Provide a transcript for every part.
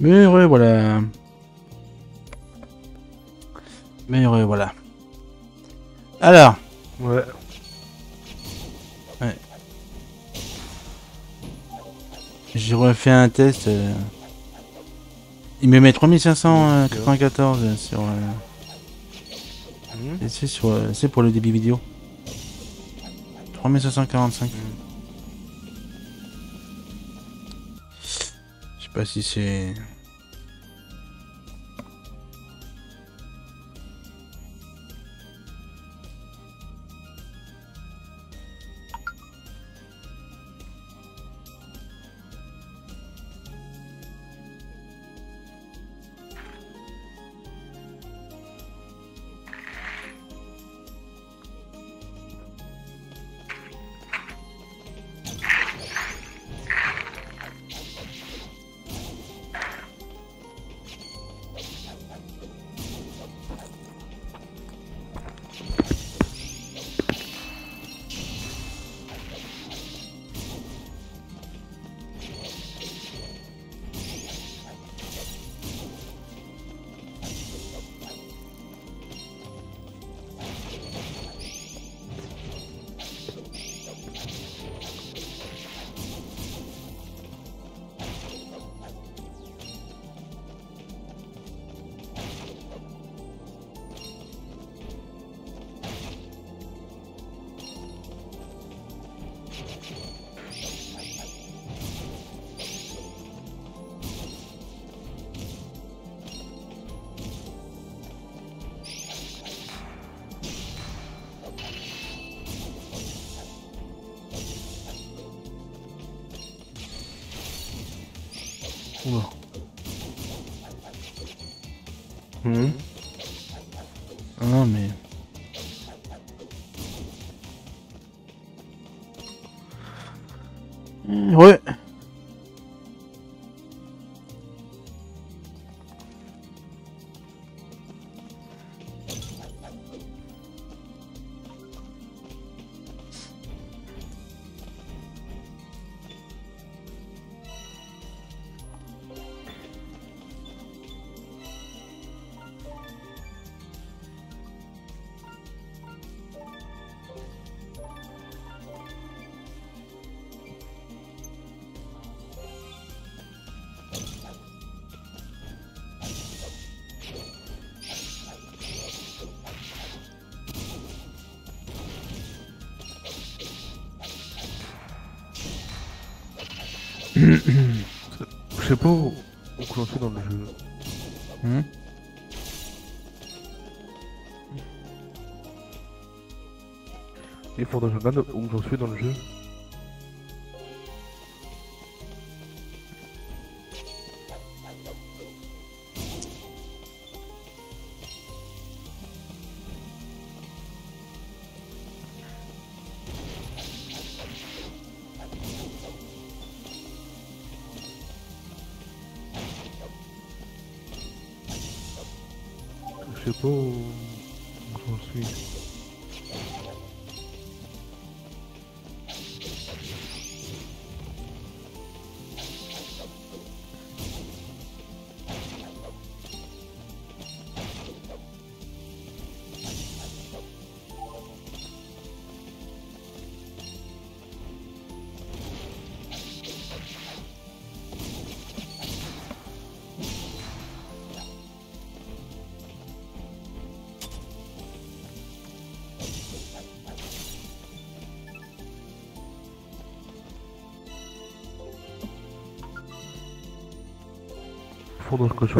Mais ouais, voilà. Mais ouais, voilà. Alors. Ouais. Ouais. J'ai refait un test. euh, Il me met 3594 euh, sur. et C'est sur, euh, c'est pour le débit vidéo. 3545. Je si c'est. Je Faudrait que je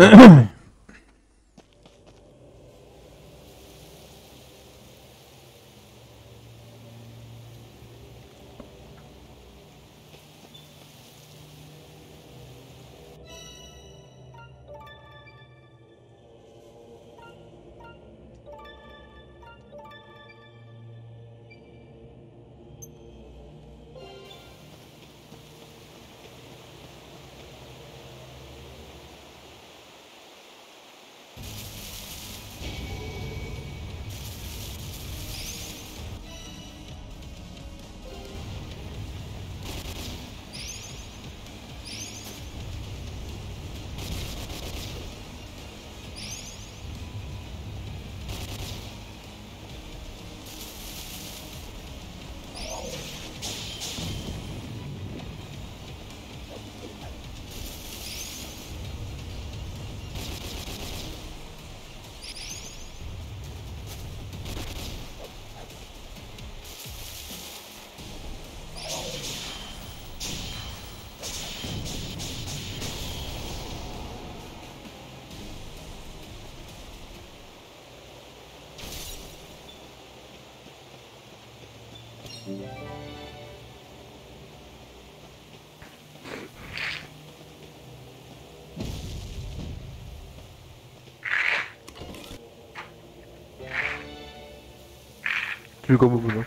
quoi beaucoup, non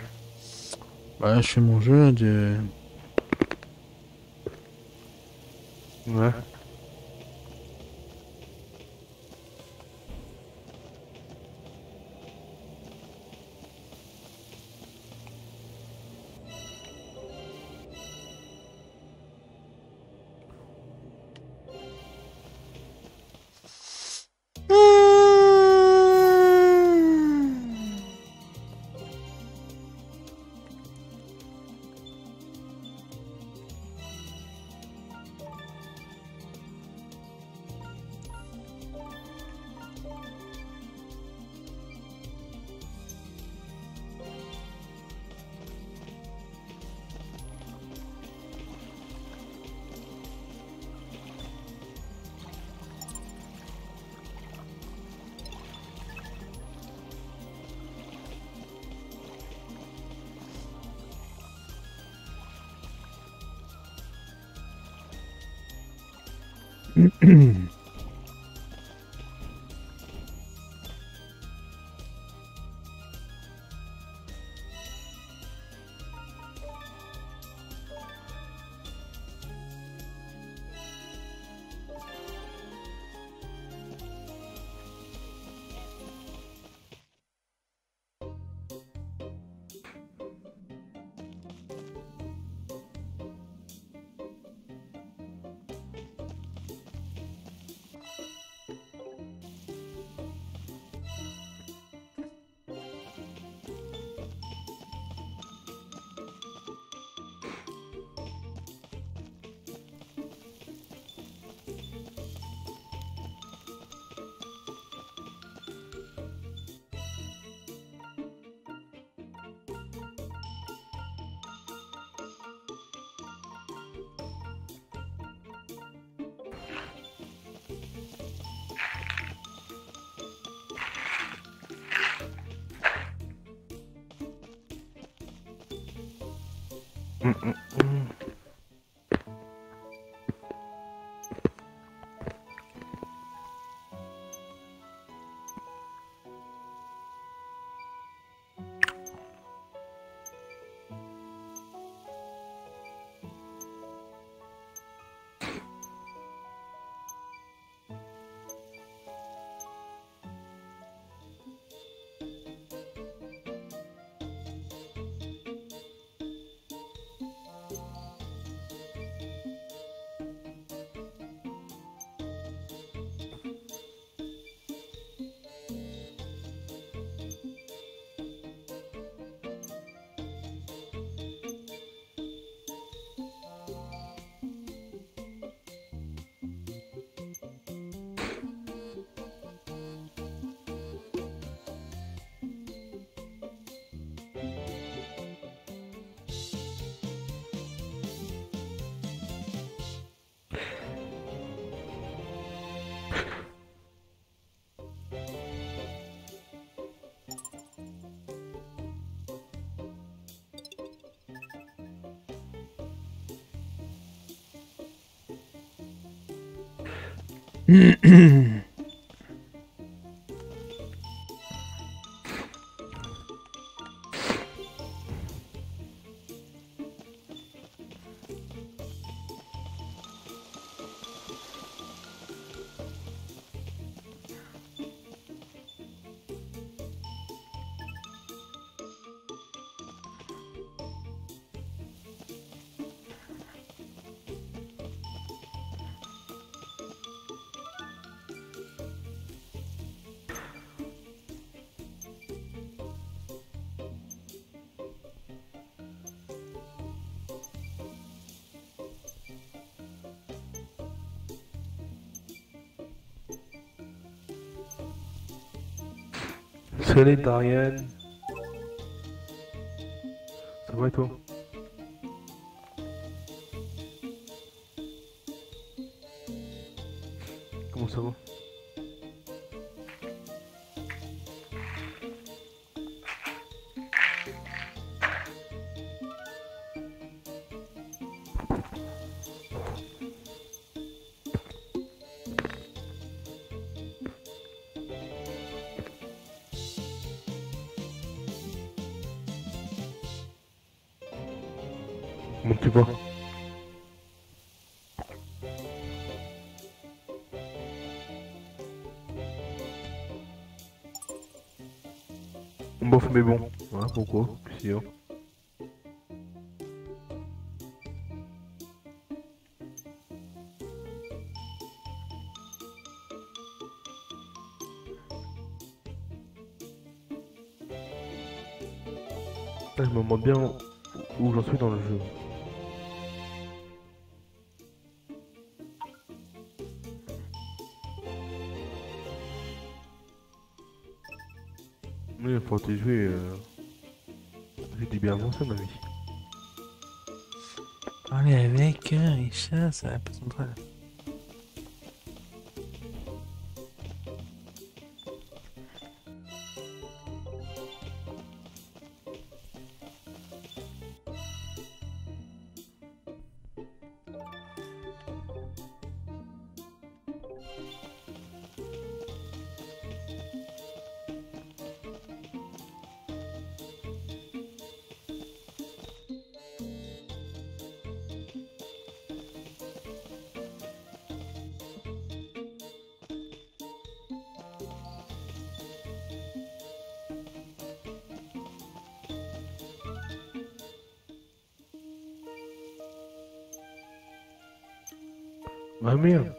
Bah, je fais mon jeu de. Ouais. mm-hmm Mm-hmm. Salut Darian. Ça va et toi? Mais bon. Voilà pourquoi? Hein. Richard, ça va pas son mío.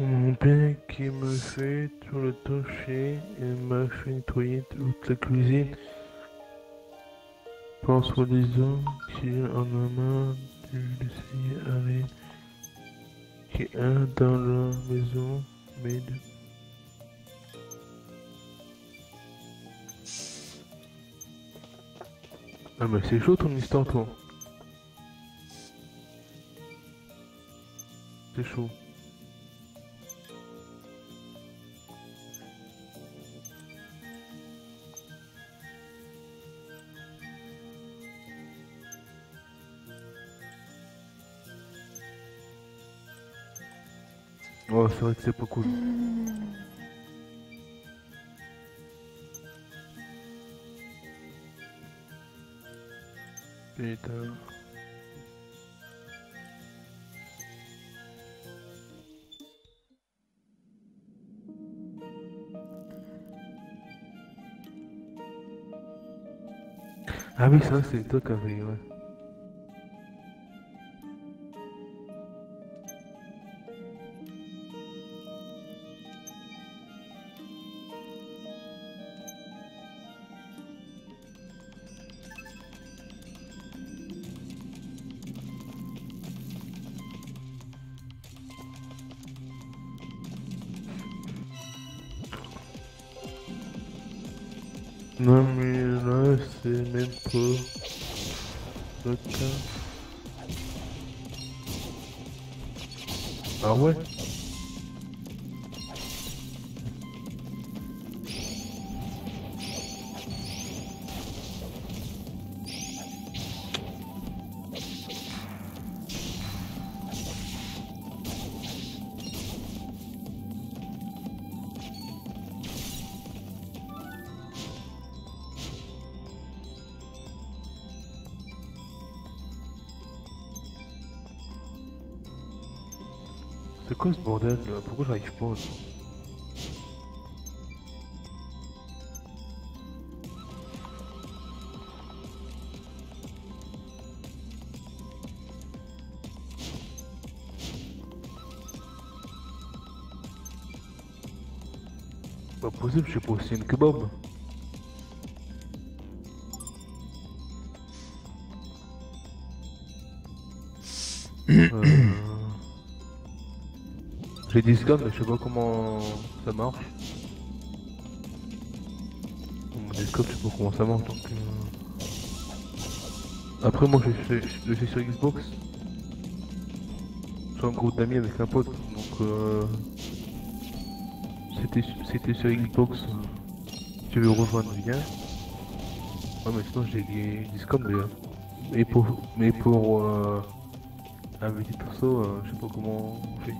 Mon père qui me fait tout le toucher et m'a fait nettoyer toute la cuisine. Pense soi-disant qu'il en a marre de laisser aller. Qui un dans la maison, mais de... Ah mais c'est chaud ton histoire toi. C'est chaud. Oh, c'est vrai que c'est pas cool. Putain. позу. По позывший по баба. J'ai Discord, mais je sais pas comment ça marche. Mon Discord, je sais pas comment ça marche donc. Euh... Après, moi je suis, je suis sur Xbox. Je suis en groupe d'amis avec un pote donc. Euh... C'était sur Xbox. Tu veux rejoindre, viens. Ouais, mais sinon j'ai Discord, mais. Mais pour. Mais pour. Euh... Un petit perso, euh, je sais pas comment on fait.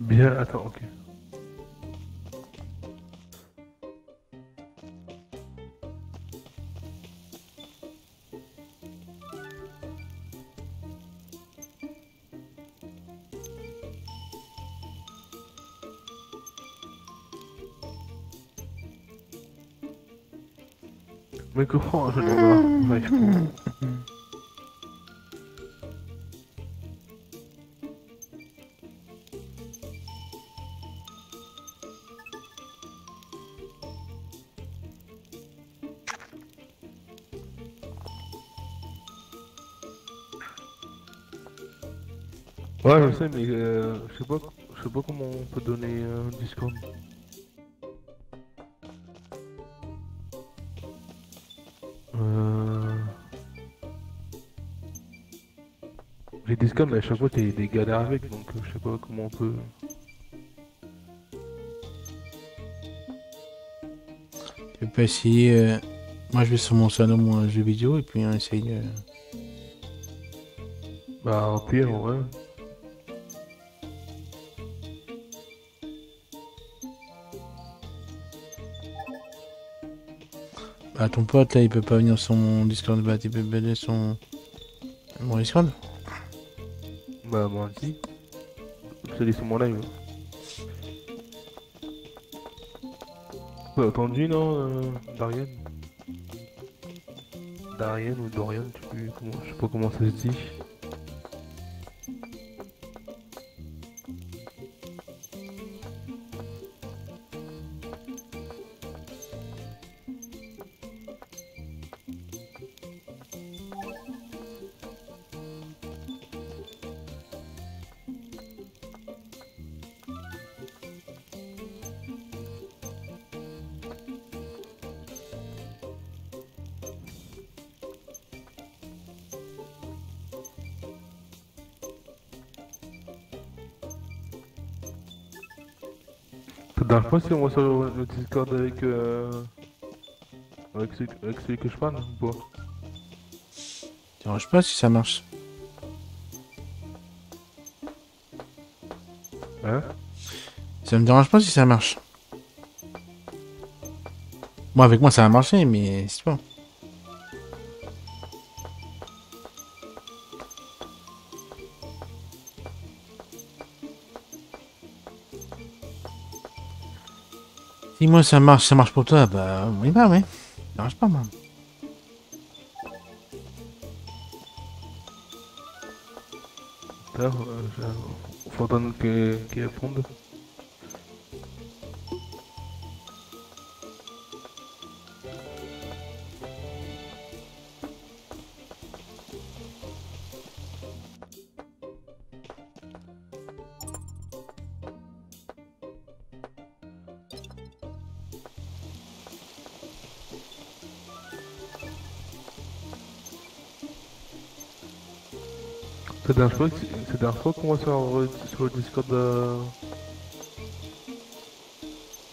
Bien, attends, ok. Mais comment je Ouais, je sais, mais euh, je sais pas, je sais pas comment on peut donner un Discord. Euh... J'ai Discord, mais à chaque fois t'as des galères avec, donc euh, je sais pas comment on peut. Tu peux essayer. Euh... Moi, je vais sur mon salon, mon jeu vidéo, et puis on essaye. Euh... Bah, au pire, ouais. Ah, ton pote là, il peut pas venir sur mon Discord, bah tu peux venir son. mon Discord Bah, moi aussi. C'est sur mon live. Entendu, non, euh, Darian? Ou Dorian, je sais, je sais pas comment ça se dit. La dernière fois, si on va sur le Discord avec, euh, avec, celui, avec celui que je parle ou pas? Je sais pas si ça marche. Hein? Ça me dérange pas si ça marche. Moi, avec moi, ça a marché, mais c'est pas. Moi ça marche, ça marche pour toi, bah oui bah oui. Ça marche pas moi. Faut attendre qu'il réponde. Dernière fois qu'on va sur, sur le Discord de...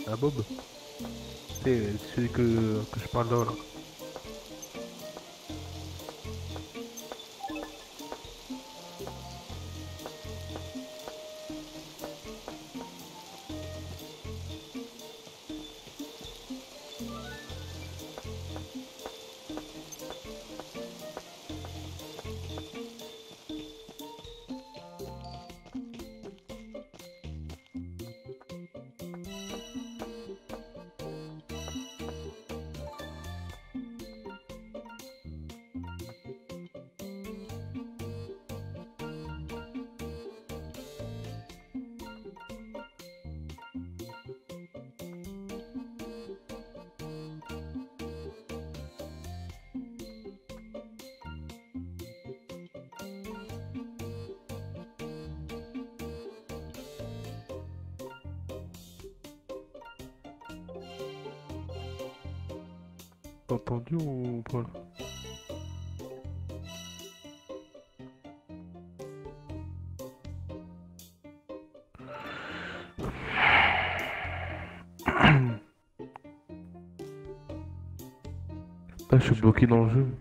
à Bob. C'est celui que, que je parle là. là. T'as entendu ou Paul Ah, je suis bloqué dans le jeu.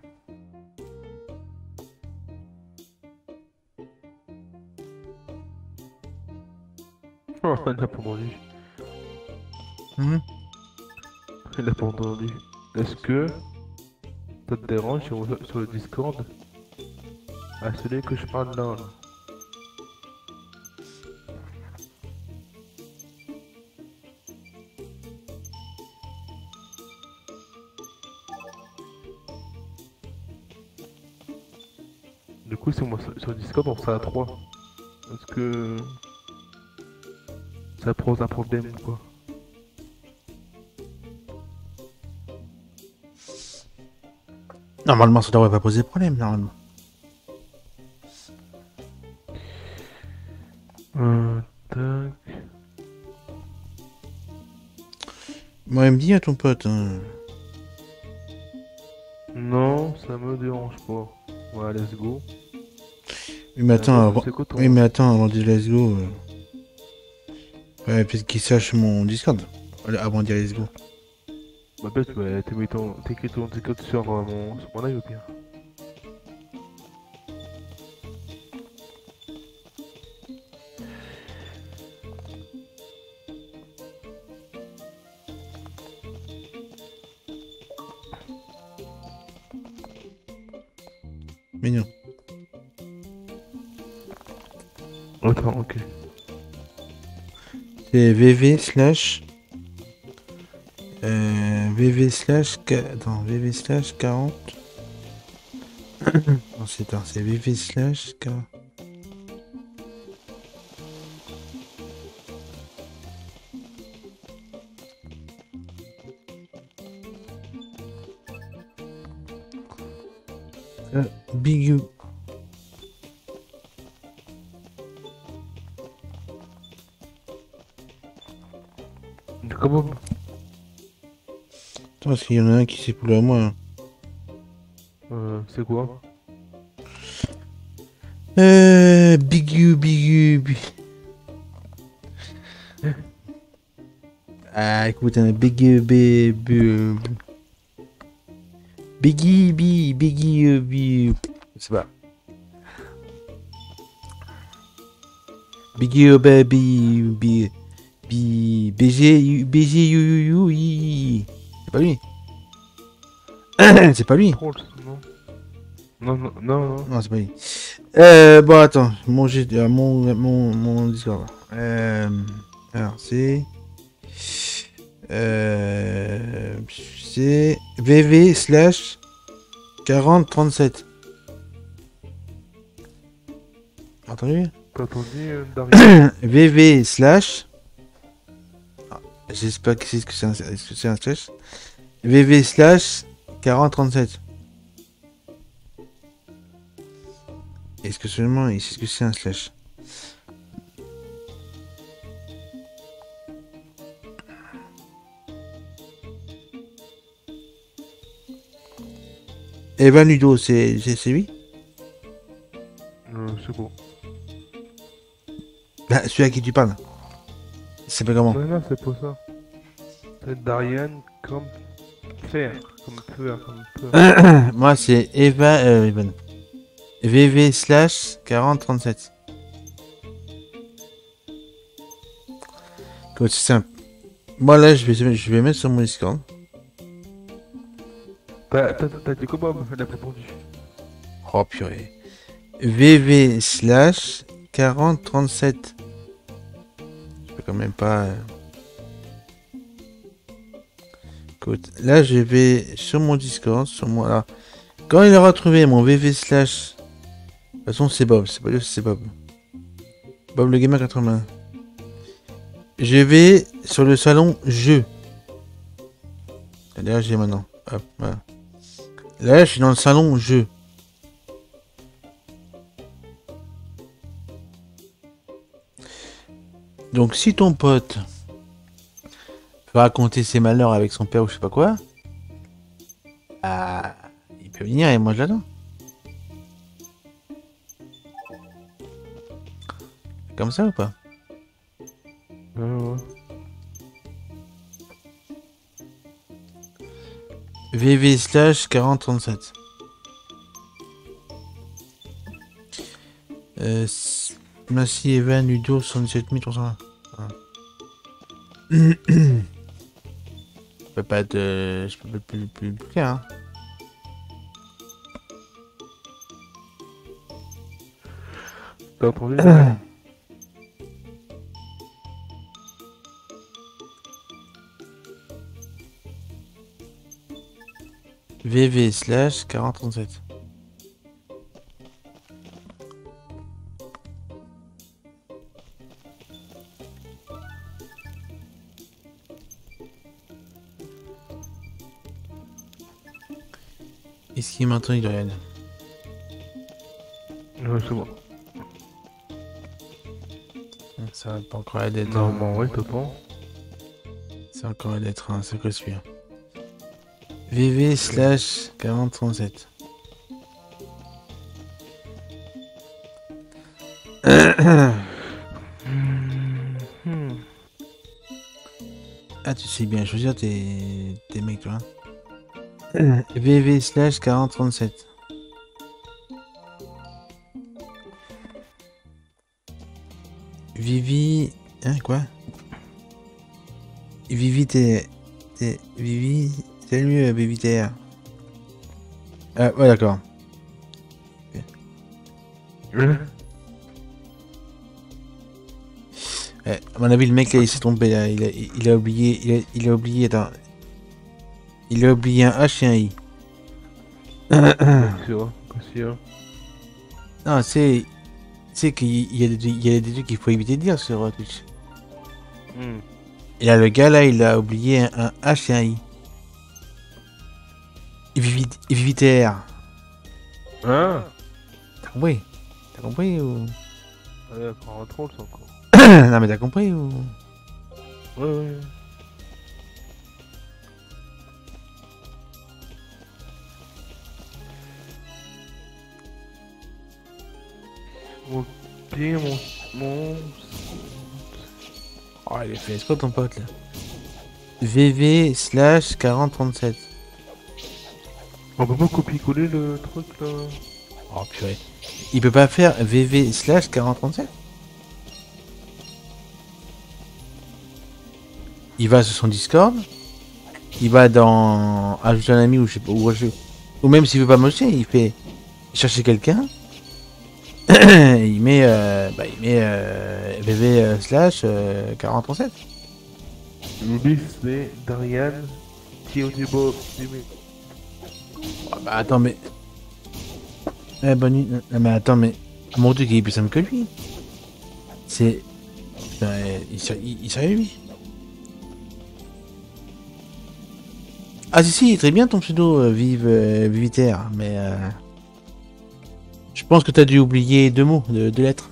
Oh, il a pas entendu. Mhm. Il a pas entendu. Est-ce que ça te dérange sur, le Discord? Ah, celui que je parle là. Du coup, moi sur sur Discord, on sera à 3. Est-ce que ça pose un problème ou quoi? Normalement, ça devrait pas poser problème, normalement. Euh, tac. Moi, il me dit à ton pote. hein. Non, ça me dérange pas. Ouais, let's go. Oui, mais attends, Euh, avant... oui, mais attends, avant de dire let's go. euh, Ouais, peut-être qu'il sache mon Discord. Avant de dire let's go. Bah bête, ouais, t'es mis ton- t'écris ton Discord sur, euh, mon, sur mon live au pire. Mignon. Attends, ok. C'est VV slash. VV slash. Attends, VV slash 40. non, c'est VV slash. 40. Qu'il y en a un qui s'est à moi. hein. euh, C'est quoi Euh, Big U, Big U, Big... Ah, écoute, un Big U, Big U, Biggie, Big, Biggie, Big... Je sais pas. Biggie, Baby, Big... Big... BG, BG, you, you, you. C'est pas lui. C'est pas lui. Non Non, non, non, non. C'est pas lui. Euh, bon, attends, mon, euh, mon, mon, mon Discord. Euh, alors, c'est. Euh, c'est VV slash 4037. Entendu? Entendu, VV slash. Ah, J'espère que c'est ce que c'est un, c'est un slash? VV slash 4037. Est-ce que seulement il sait ce que c'est un slash? Evan Ludo, c'est c'est- c'est lui? Euh, C'est bon. Bah, Celui à qui tu parles. Il s'appelle comment? Non, non, c'est pas ça. C'est Darian comme fer, comme peur, comme peur. Moi, c'est Eva, euh, Evan. VV slash 4037. Écoute, c'est simple. Moi, là, je vais, je vais mettre sur mon Discord. T'as t'as- dit Elle a répondu. Oh, purée. VV slash 4037. Je peux quand même pas... Là, je vais sur mon Discord, sur moi, là. Quand il aura trouvé mon VV slash... De toute façon, c'est Bob, c'est pas lui, c'est Bob. Bob le Gamer 80. Je vais sur le salon jeu. D'ailleurs, j'ai maintenant. Là, je suis dans le salon jeu. Donc, si ton pote raconter ses malheurs avec son père ou je sais pas quoi, Bah, il peut venir et moi je l'attends. Comme ça ou pas? Ouais, ouais. VV slash 4037. Euh, Massy Evan Udo 17300. Ah. Je peux pas être, euh, je peux pas plus, plus, plus. Hein. T'as entendu VV slash 4037. Est-ce qu'il m'entend, Dorian Ouais, c'est bon. Ça va pas encore aller d'être. Normalement, ouais, t'entends. C'est encore d'être un sacré suivre. VV slash 4037. Hmm. Ah, tu sais bien choisir tes, tes mecs, toi. hein. VV slash 4037. Vivi. Hein, quoi? Vivi, t'es. t'es- Vivi. Salut, euh, Vivi TR. Ah, ouais, d'accord. Ouais, à mon avis, le mec là, il s'est trompé là. Il a, il a oublié. Il a, il a oublié. Attends. Il a oublié un H et un I. Sûr, sûr. non, c'est. C'est qu'il y a, des, il y a des trucs qu'il faut éviter de dire sur euh, Twitch. Hmm. Et là, le gars là, il a oublié un, un H et un I. Vivi, Vivi TR. Ah T'as compris? T'as compris ou? Ouais, prends un troll, c'est encore. non, mais t'as compris ou? Ouais, ouais. Ok, mon... mon... Oh, il est fait quoi ton pote là VV slash 4037. On peut pas copier-coller le truc là Oh purée. Il peut pas faire VV slash 4037 Il va sur son Discord. Il va dans ajouter un ami ou je sais pas ou, je- ou même s'il veut pas mocher, il fait chercher quelqu'un. il met euh, bah, il met euh, VV euh, slash euh, 4037. L'oubli c'est Darian Théodubo Ah bah attends mais eh bonne nuit. Non, mais attends mais mon dieu qu'il est plus simple que lui. C'est Putain, eh, il, il, il savait lui. Ah si si, très bien ton pseudo euh, vive euh, Vivitaire, mais euh, je pense que t'as dû oublier deux mots, deux, deux lettres.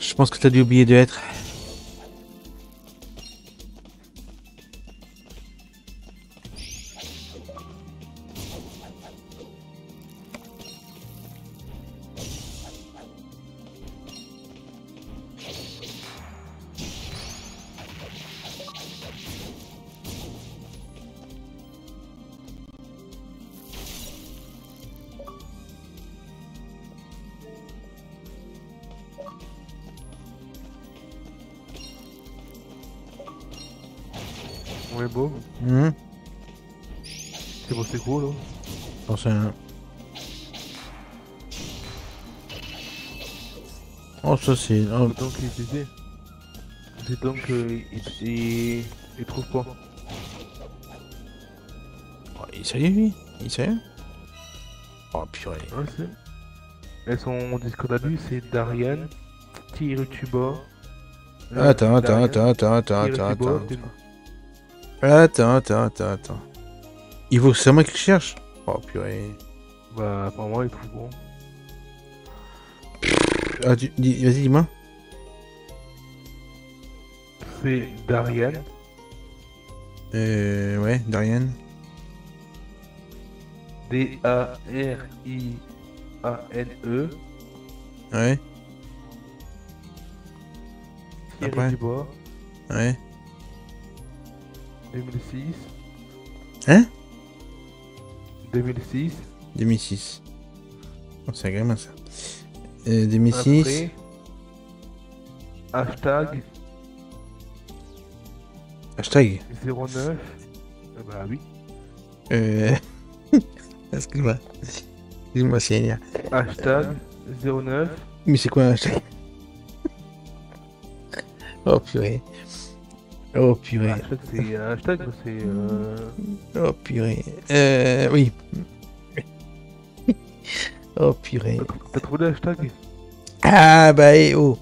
Je pense que t'as dû oublier deux lettres. Ça c'est... Donc il disait. C'est donc euh, il, il, il trouve pas. oh, il est sérieux lui? Il est sérieux? Oh purée. Ouais, c'est. Et son Discord à lui c'est Darian Tirutuba. Attends, attends, attends, attends, attends, attends, attends. Attends, attends, attends, attends. Il faut que c'est moi qui cherche? Oh purée. Bah apparemment il trouve bon. Ah, tu, vas-y, dis-moi. C'est Darian. Euh, ouais, Darian. D-A-R-I-A-N-E. Ouais, Thierry Après. Dubois. ouais. 2006. Hein? 2006. 2006. Oh, c'est agréable ça. Euh, 2006. Après, hashtag Hashtag. 09. Ah bah oui. Euh... Excuse-moi. Excuse-moi, Seigneur. Hashtag 09. Mais c'est quoi un hashtag? Oh purée. Oh purée. Hashtag c'est hashtag c'est euh... Oh purée. Euh... Oui. Oh purée. T'as trouvé le hashtag Ah bah eh, oh.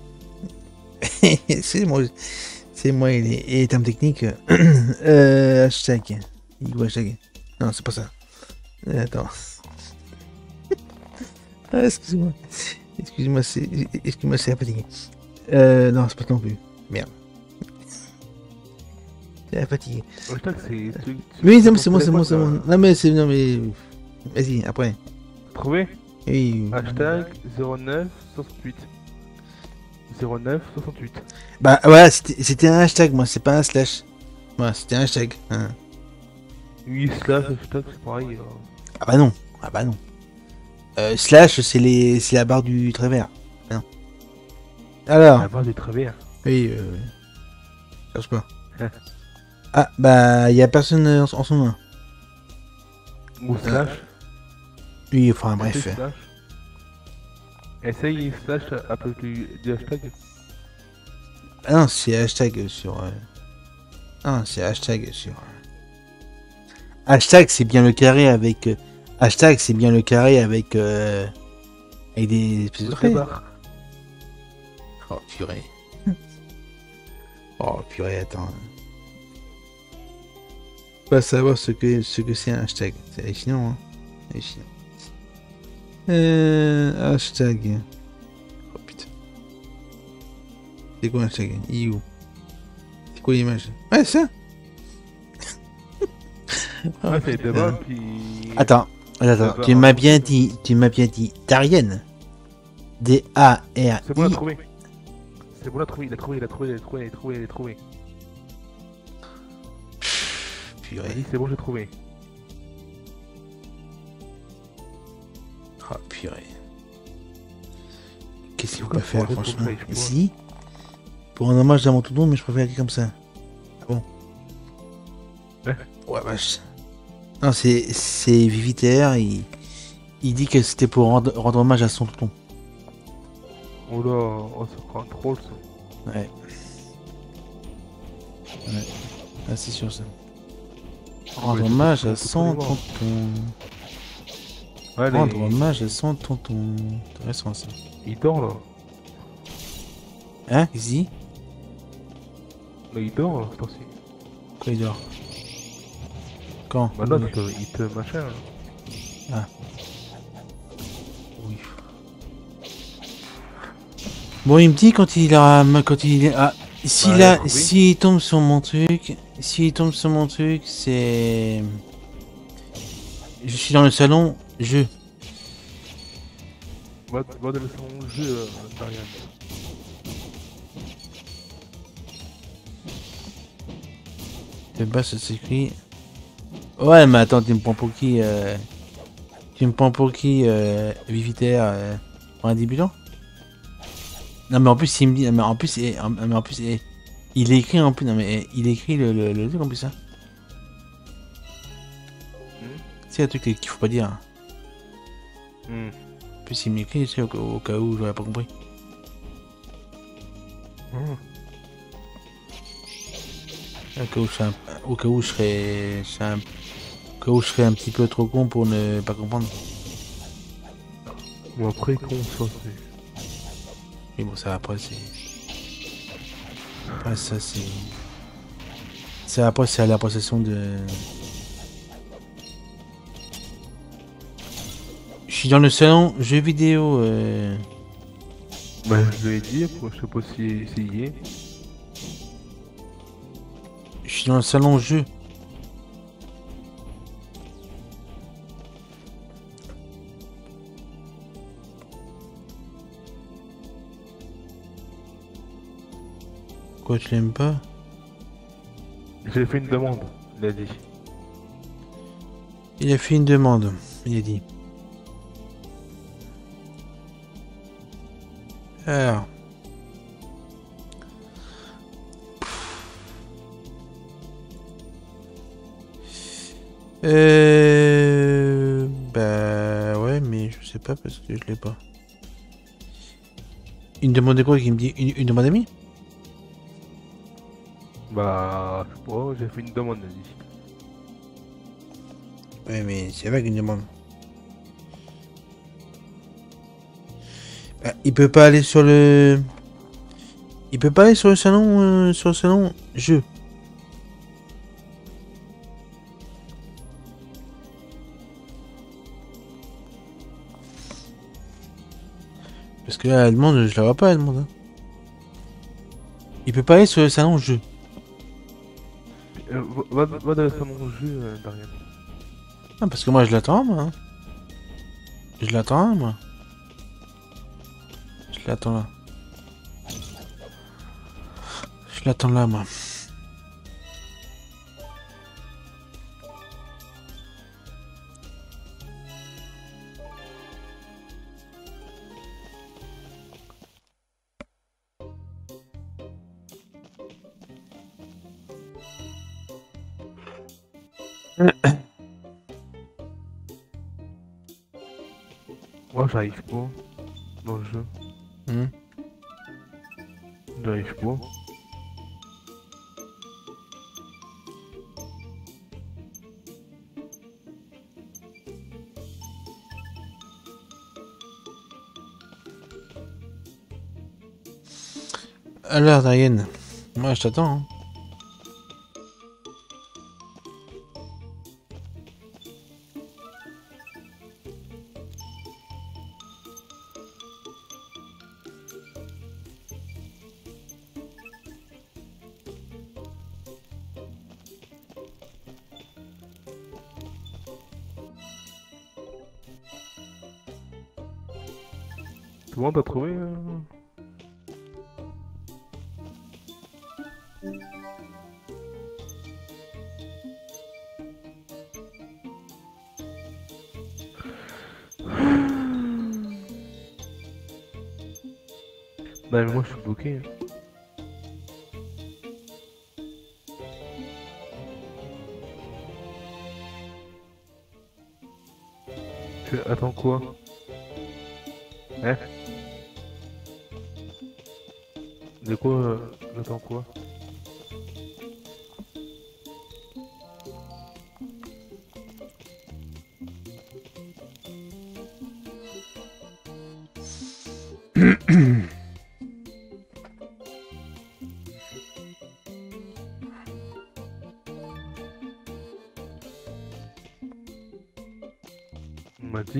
c'est moi. C'est moi et les, et les termes techniques. euh, hashtag. Il hashtag? Non, c'est pas ça. Euh, Attends. ah, excuse-moi. Excuse-moi, c'est excuse-moi, c'est fatigué. Euh, non, c'est pas non plus. Merde. C'est fatigué. Hashtag c'est... Oui, non, mais c'est moi, c'est moi, c'est moi. Non, mais c'est. Non, mais. Vas-y, après. Trouvé? Oui. Hashtag 09 68. 09 68. Bah voilà, c'était c'était un hashtag, moi, c'est pas un slash. Voilà, c'était un hashtag. hein. Oui, slash hashtag c'est pareil. euh. Ah bah non, ah bah non. Euh, slash, c'est les, c'est la barre du travers. Ah non. Alors, La barre du travers. oui, euh, cherche pas. Hein. Ah bah, y a personne en, en son nom. Ou slash. Oui, enfin bref. Essaye. Essaye slash à peu du, du hashtag. Ah non, c'est hashtag sur. euh, Ah, c'est hashtag sur. euh, Hashtag, c'est bien le carré avec. euh, Hashtag, c'est bien le carré avec. euh, Avec des espèces de traits. Oh purée. oh purée, attends. Pas savoir ce que ce que c'est un hashtag. C'est hallucinant, hein. Hallucinant. Euh, hashtag. Oh putain. C'est quoi un hashtag You. C'est quoi l'image Ouais, ça Oh, Ouais, barres, puis. Attends, attends, D'abord, tu m'as bien dit, tu m'as bien dit Darienne. D-A-R-I. C'est bon, il a trouvé. C'est bon, il a trouvé, il a trouvé, il a trouvé, il a trouvé, il a trouvé, il a trouvé. Purée. C'est bon, j'ai trouvé. Purée. Qu'est-ce qu'il faut Pourquoi pas faire, franchement Si Pour un hommage à mon tonton, mais je préfère aller comme ça. Ah bon Ouais. Ouais, vache. Non, c'est c'est Vivitaire, il, il dit que c'était pour rendre, rendre hommage à son tonton. Là, ça prend un troll ça. Ouais. Ouais. Ah, c'est sûr ça. Rendre hommage à son tonton. Allez, Rendre hommage à son tonton. Intéressant ça. il dort là. Hein? Ici Là, il dort là, c'est aussi. Quoi il dort? Quand? Bah là, il te, il te machin. là. Oui. Bon, il me dit quand il a, quand il est, ah, s'il Ouais, a, oui. s'il tombe sur mon truc, s'il tombe sur mon truc, c'est, je suis dans le salon, je, Va, va dans le salon de jeu, euh, Darian. le bas ça s'écrit. Ouais, mais attends, tu me prends pour qui, euh, tu me prends pour qui, euh, Vivitaire, euh, pour un débutant? Non, mais en plus, il me dit, mais en plus, eh, mais en plus, eh, il écrit en plus, non mais eh, il écrit le, le, le truc en plus, hein. C'est un truc qu'il faut pas dire. Hmm. Il m'écrit, tu sais, au, au cas où j'aurais pas compris. Hmm. Au cas où je, serais un- au cas où je serais, je serais un, au cas où je serais un petit peu trop con pour ne pas comprendre. Bon, après, con, ça, c'est. Mais bon, ça après, c'est. Après, ça, c'est. Ça, après, c'est à la possession de. Je suis dans le salon jeux vidéo. Euh... Bah, je dit, après, je sais pas si est. Je suis dans le salon jeu. Quoi, tu l'aimes pas? J'ai fait une demande, il a dit. Il a fait une demande, il a dit. Alors. Euh... Bah ouais, mais je sais pas parce que je l'ai pas. Une demande de quoi qui me dit une, une demande d'amis Bah, je sais pas, j'ai fait une demande, dit. Ouais, mais c'est vrai qu'une demande. Il peut pas aller sur le. Il peut pas aller sur le salon, euh, sur le salon jeu. Parce que là, elle demande, je la vois pas, elle demande. hein. Il peut pas aller sur le salon jeu. Euh, va, va, va dans le salon jeu, euh, Darian. Ah, parce que moi je l'attends, moi. hein. Je l'attends, moi. Je l'attends là. Je l'attends là, moi. Moi, j'arrive pas dans le jeu. Hmm. J'arrive pas. Alors, Diane. Moi, je t'attends. hein.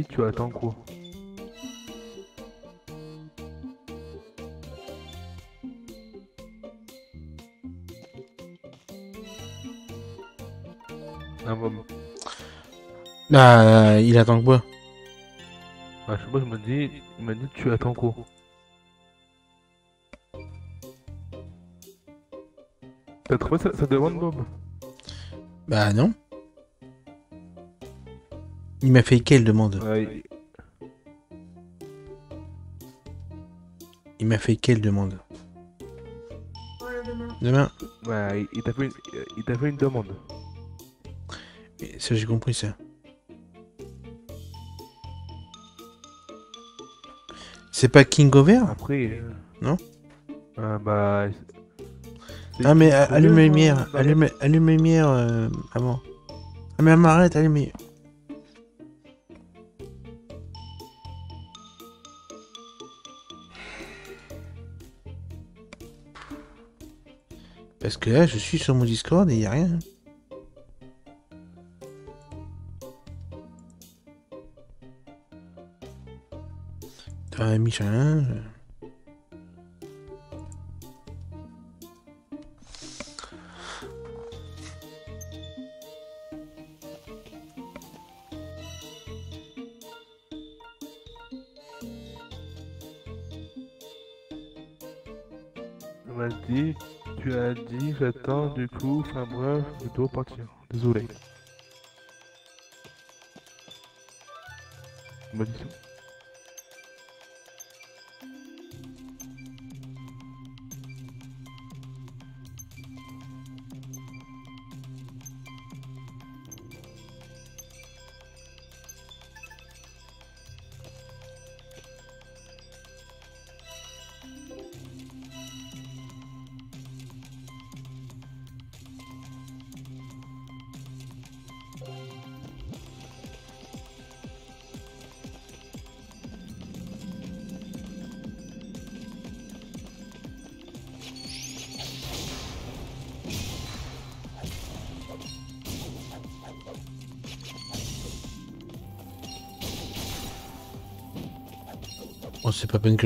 Tu attends quoi Ah, bah, Bah, il attend quoi bah, je sais pas, je me dis, il m'a dit tu attends quoi T'as trouvé ça, ça demande Bob Bah, non. Il m'a fait quelle demande Ouais, Il m'a fait quelle demande Demain. ouais, il- t'a fait, une- il t'a fait une demande. Ça, j'ai compris ça. C'est pas King Over Après. euh, Non Ah bah. Ah, mais allume les c'est- lumières. c'est- Allume, allume les lumières euh, avant. Ah, mais arrête, allume je suis sur mon Discord et il a rien. T'as Michelin. Coup, enfin bref, je dois partir. Désolé.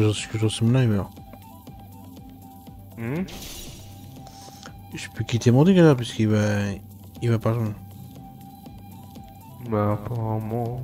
Là, il meurt. Hmm Je peux quitter mon dégât là, puisqu'il va... Il va pas... Bah apparemment...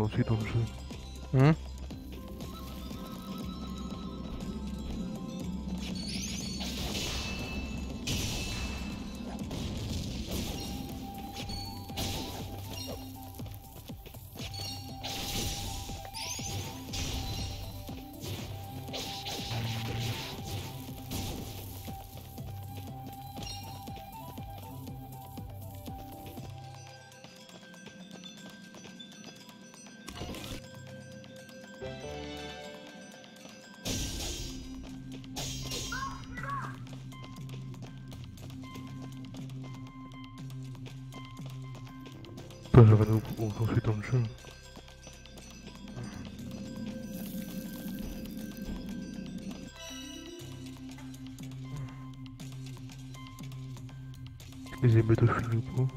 empujoncito grupo.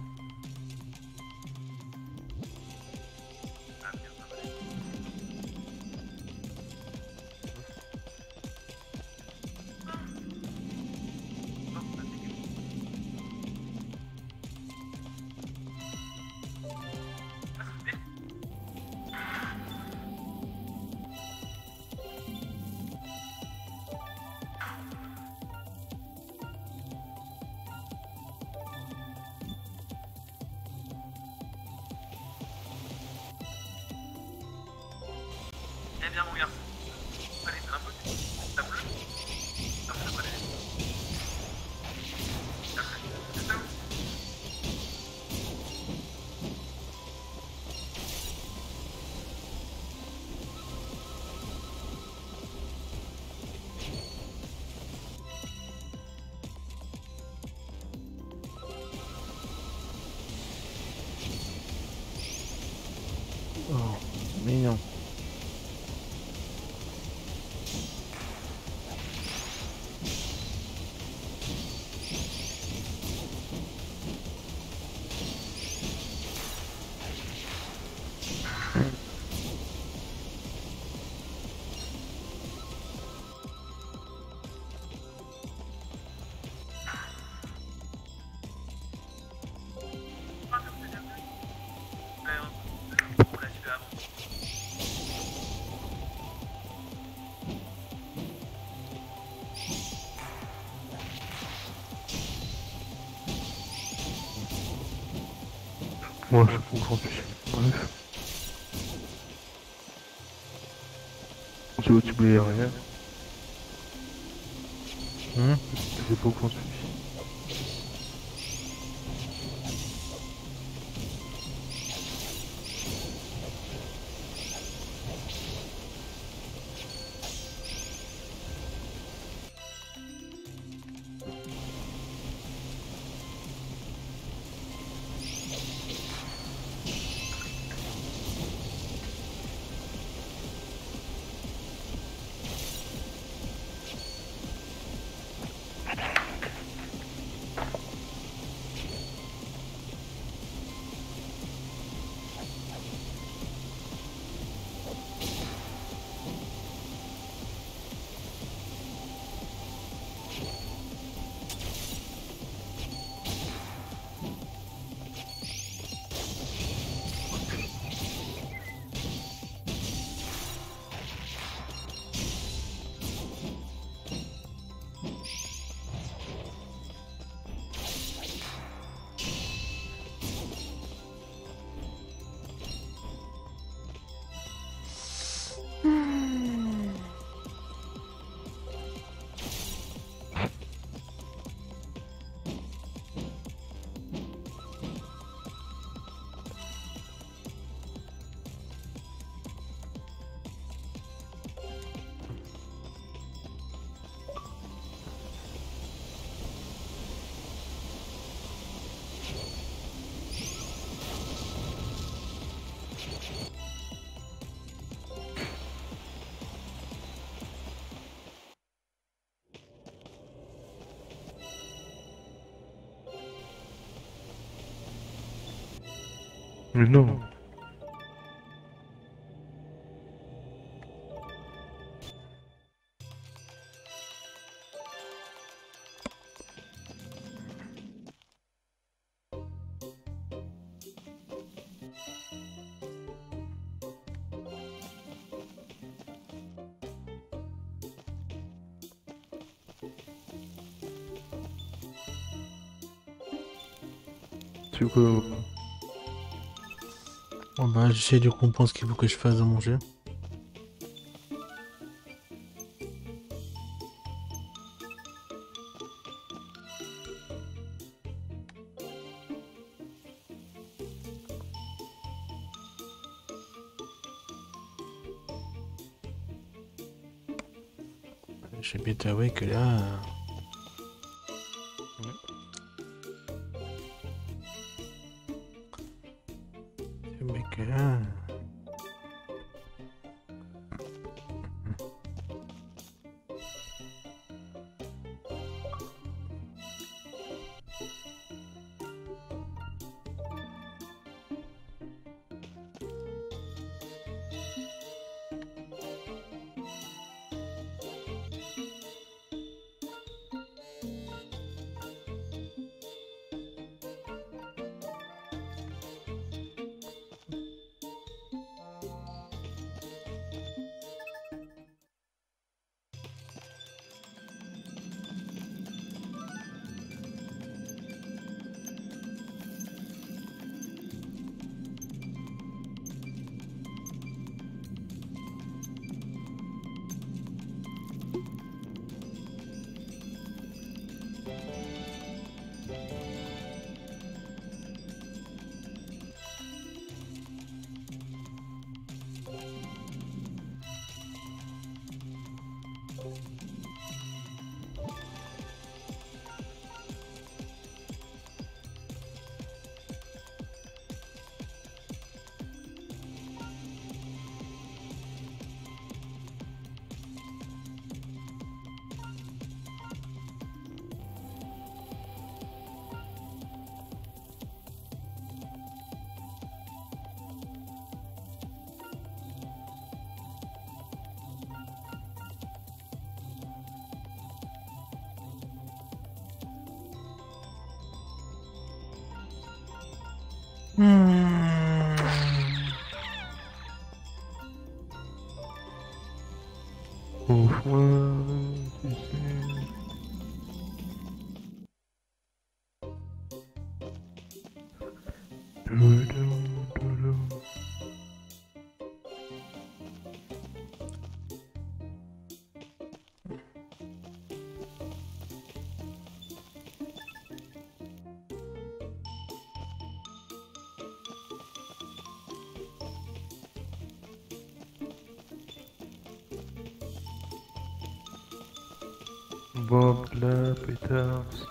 Moi, je où j'en suis. Bref. Je sais où tu oublies rien. Hum Je sais pas où suis. Mais non. Tu veux que... Bon bah j'essaie de comprendre ce qu'il faut que je fasse jeu. Je vais bien t'avouer que là... Bob la pétasse.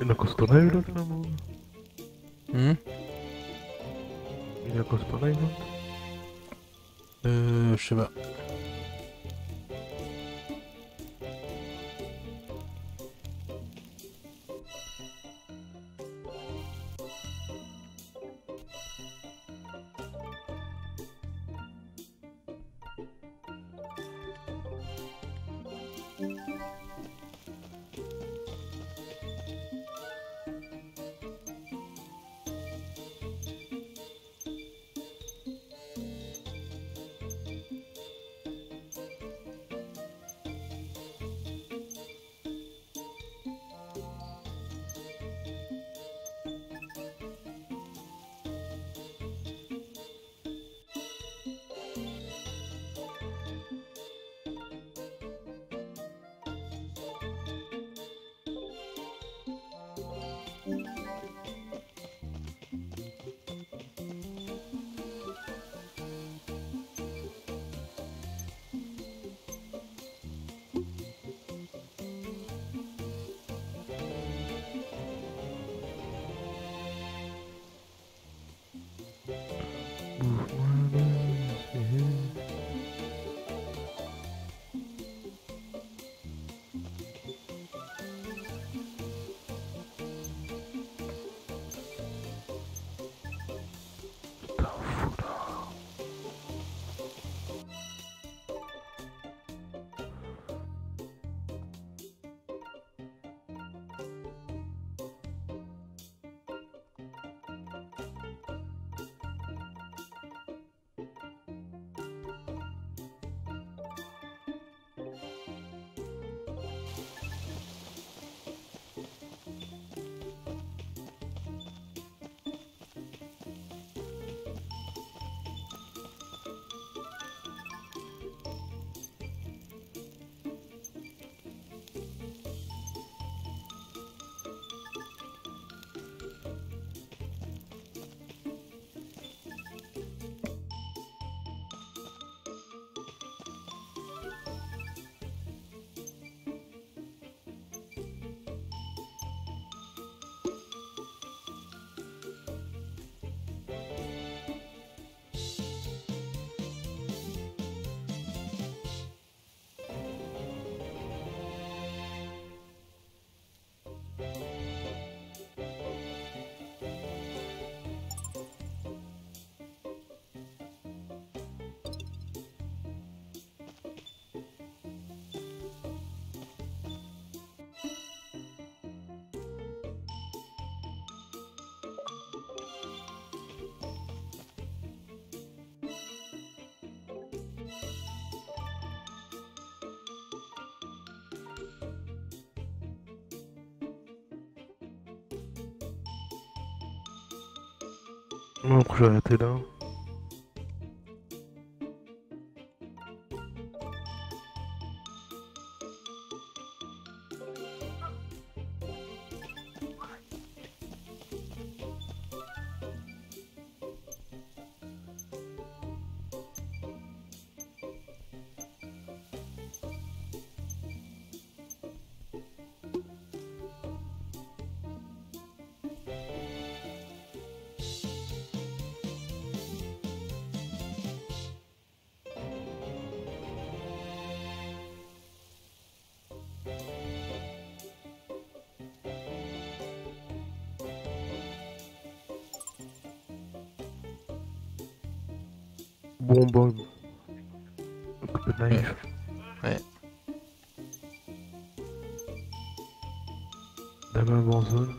Il a costanejo l'autre là, moi. Hmm? Il a costanejo l'autre. Euh, je sais pas. Non, je vais arrêter là. Bon, bon. Copenhague. Ouais. La même en zone.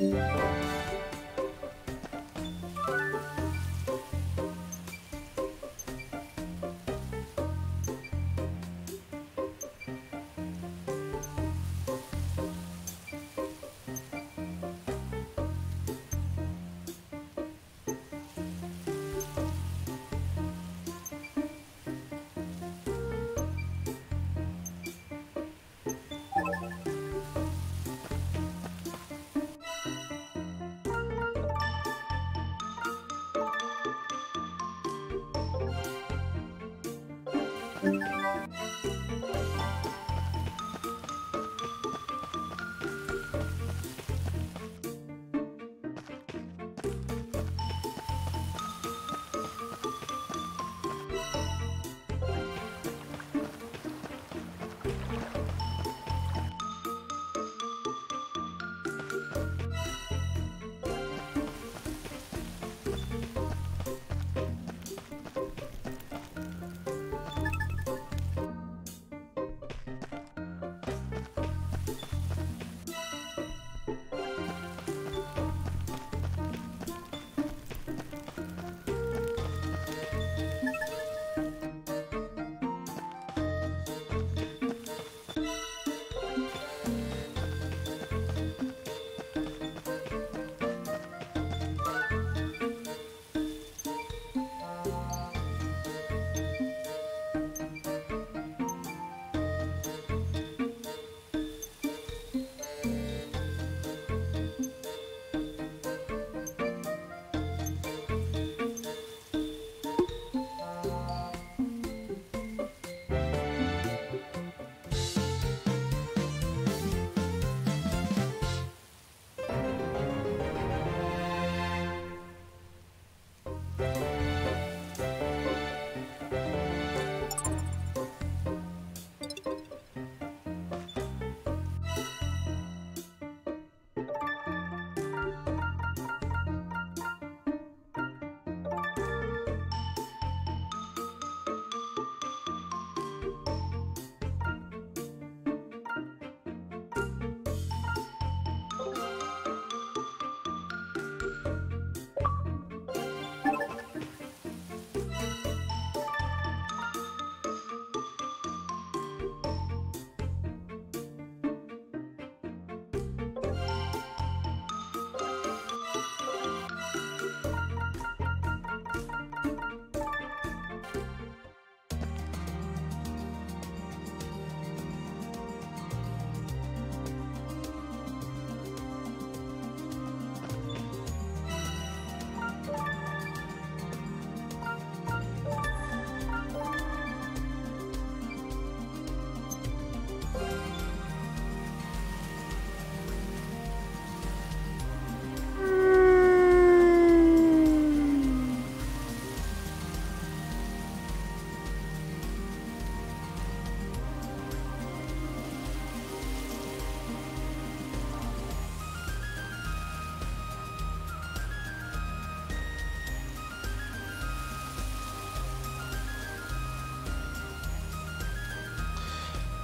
Música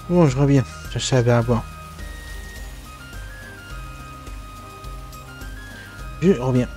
Bon, je reviens. Je savais boire. Je reviens.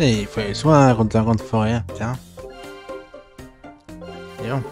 Et il faut aller soin contre la grande forêt, hein, tiens. Et bon.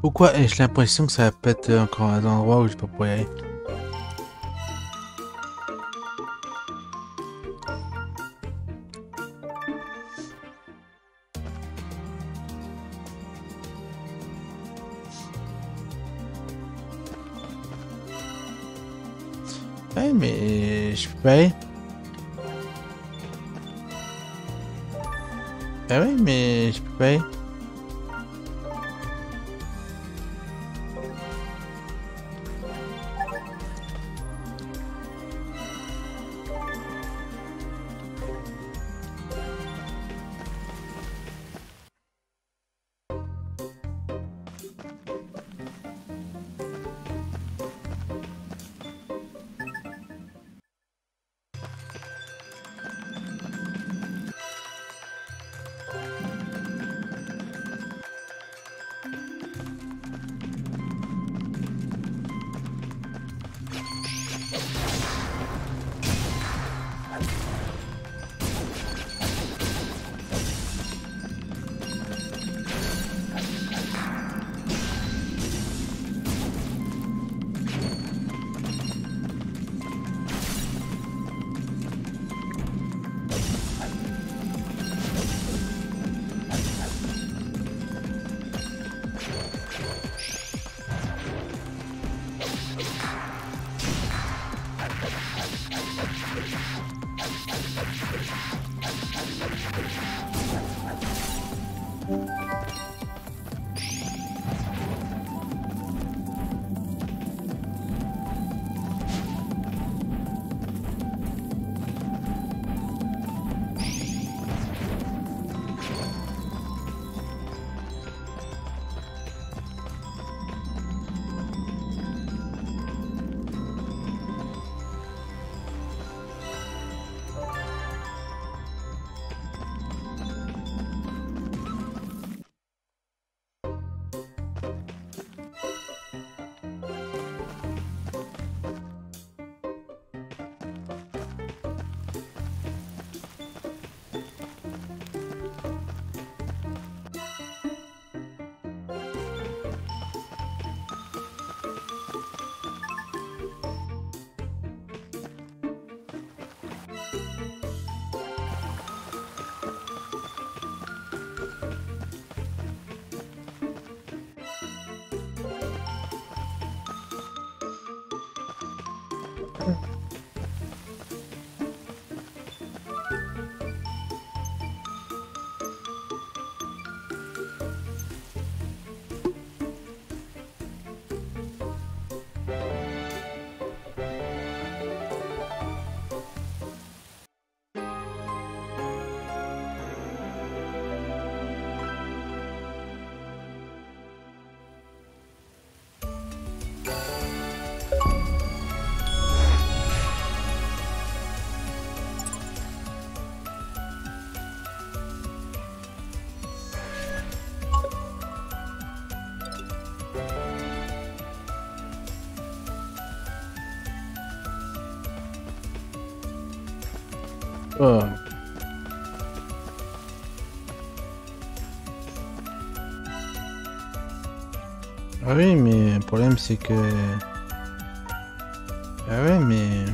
Pourquoi ai-je l'impression que ça pète encore à un endroit où je peux pas y aller? Ouais, mais je peux pas y aller. Ah oui, mais le problème c'est que... Ah ouais, mais...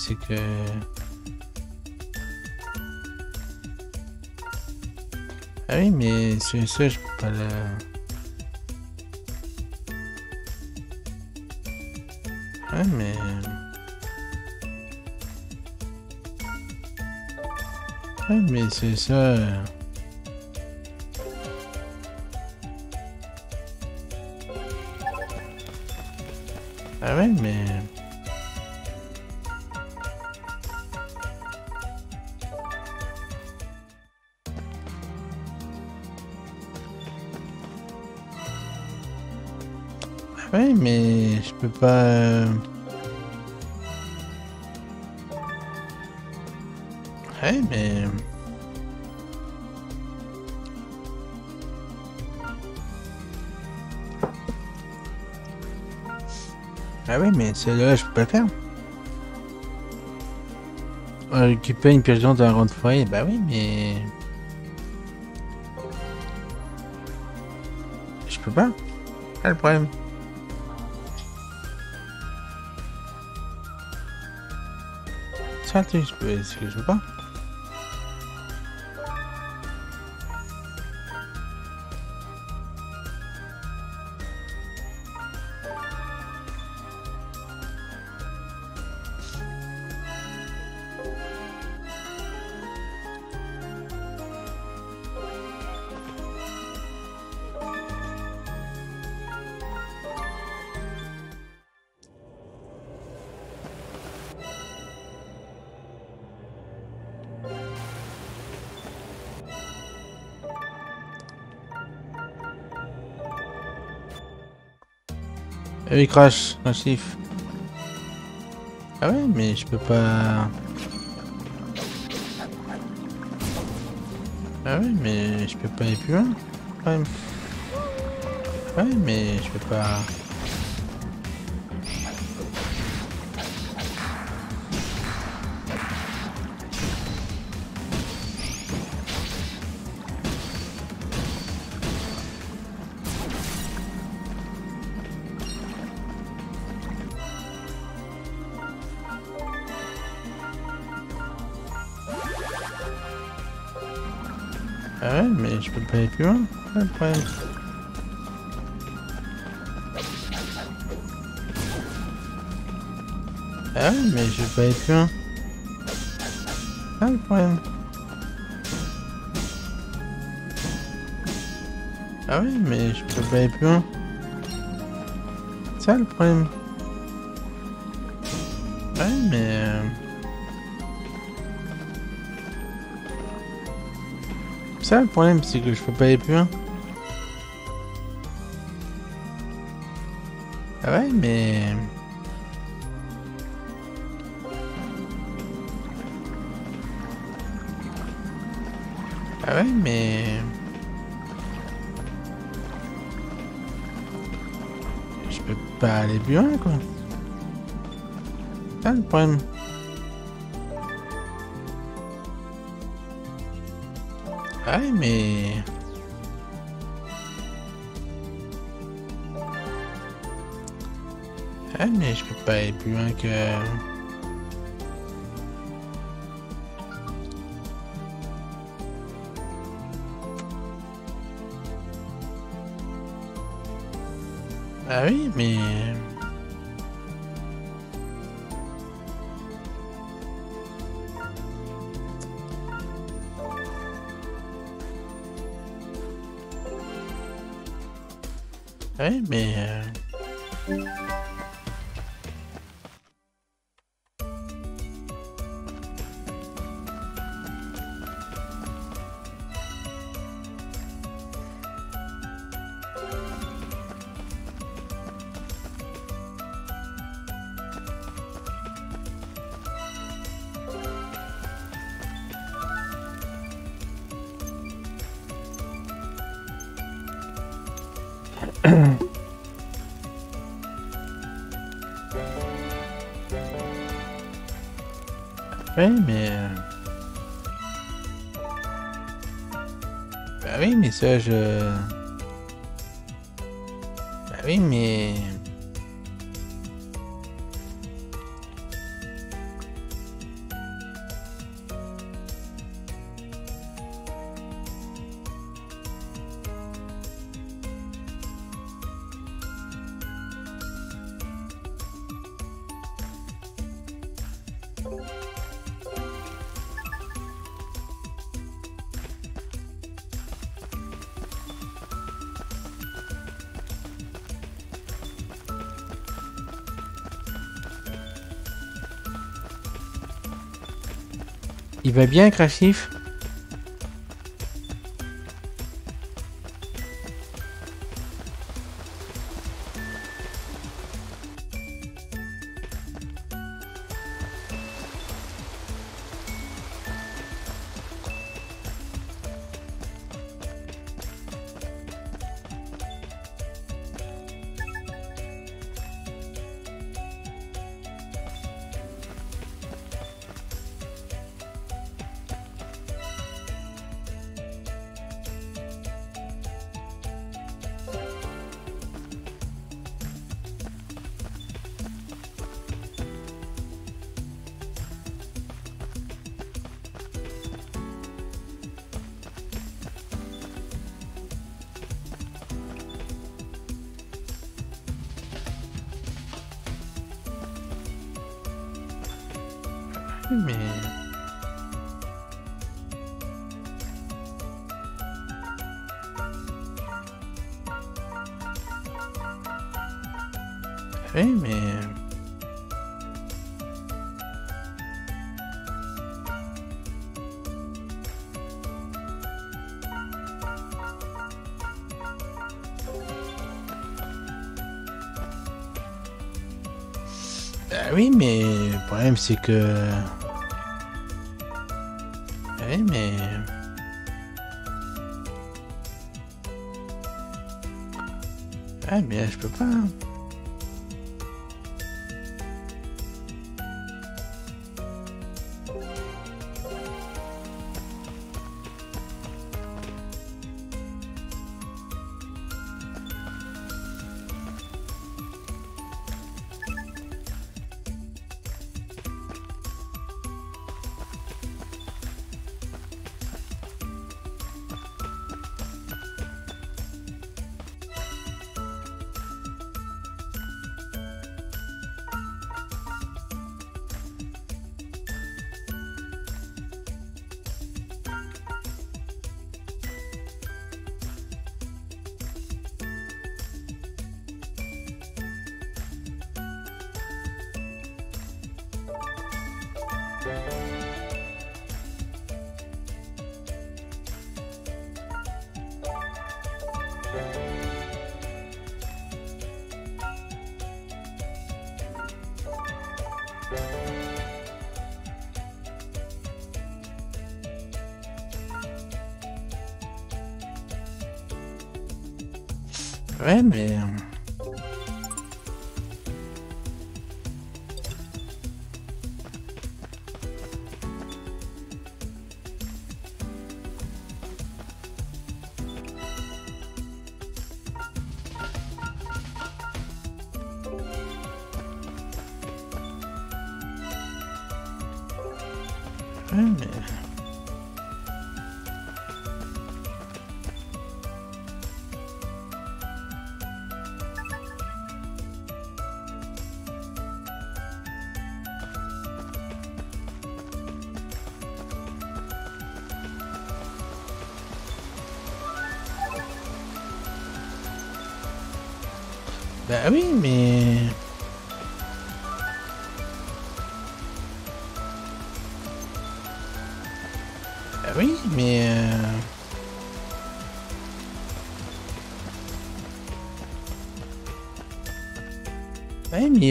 c'est que... Ah oui, mais c'est ça, je peux pas le... Ah mais... Ah mais c'est ça... euh, Ouais, mais. Ah oui, mais celle-là, je peux pas le faire. Euh, Récupérer une pièce d'or dans un grand foyer, bah oui, mais. Je peux pas. C'est le problème. Ça, tu je peux, oui, crash, un. Ah ouais, mais je peux pas... Ah ouais, mais je peux pas aller plus loin, quand même. Ouais, mais je peux pas... ouais, mais je peux pas aller plus loin. C'est le problème. Ah ouais, mais je peux pas aller plus loin. C'est le problème. Ah ouais, mais je peux pas aller plus loin. C'est ça le problème. Ça le problème, c'est que je peux pas aller plus loin. Ah ouais, mais... Ah ouais, mais... Je peux pas aller plus loin, quoi. C'est ça le problème. Ah ouais, mais... Ah mais je peux pas aller plus loin que... Ah oui, mais... Ouais, mais... bien, Crashif Oui, mais... Bah oui, mais le problème c'est que... Oui, mais... Ah, mais je peux pas.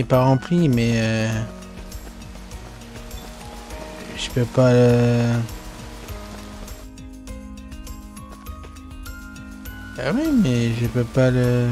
Pas rempli, mais... euh, Je peux pas le... Ah oui, mais je peux pas le...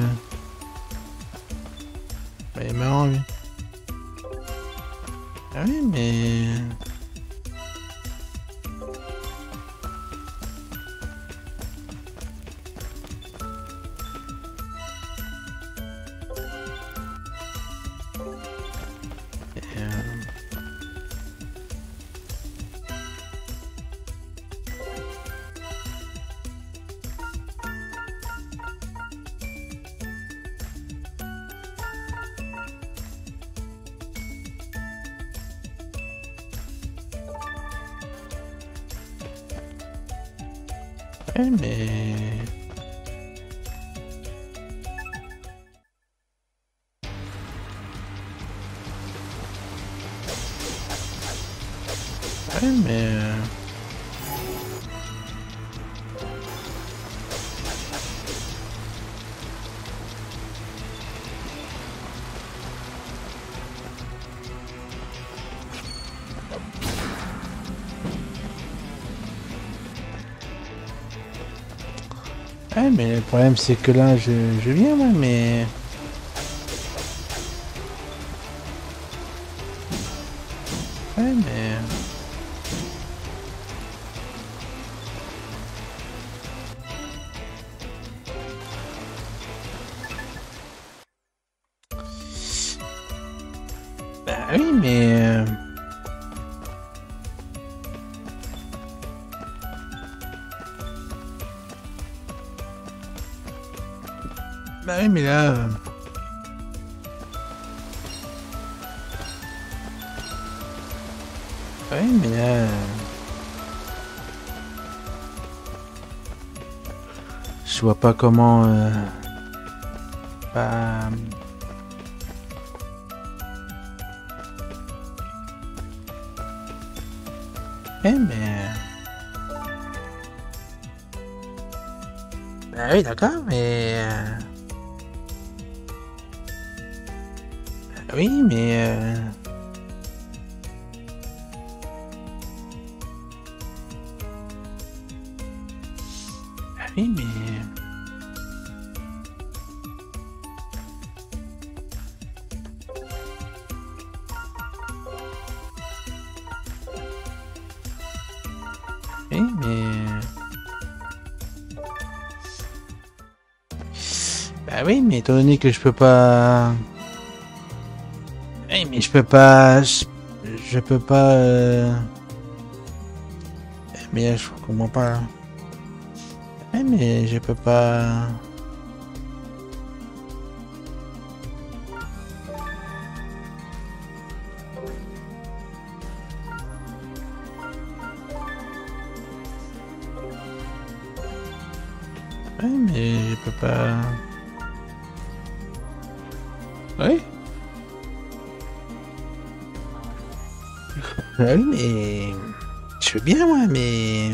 problème c'est que là, je, je viens mais... Ouais, mais... vois pas comment... euh, Pas... Eh mais... Bah oui, d'accord, mais... euh, bah oui, mais... euh, donné que je peux pas... Oui, mais je peux pas... Je, je peux pas... euh, Mais je comprends pas. Oui, mais je peux pas... Mais je peux pas... Oui, mais... Je veux bien, moi, mais...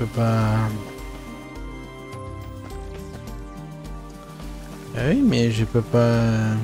peux pas... Ah oui, mais je peux pas...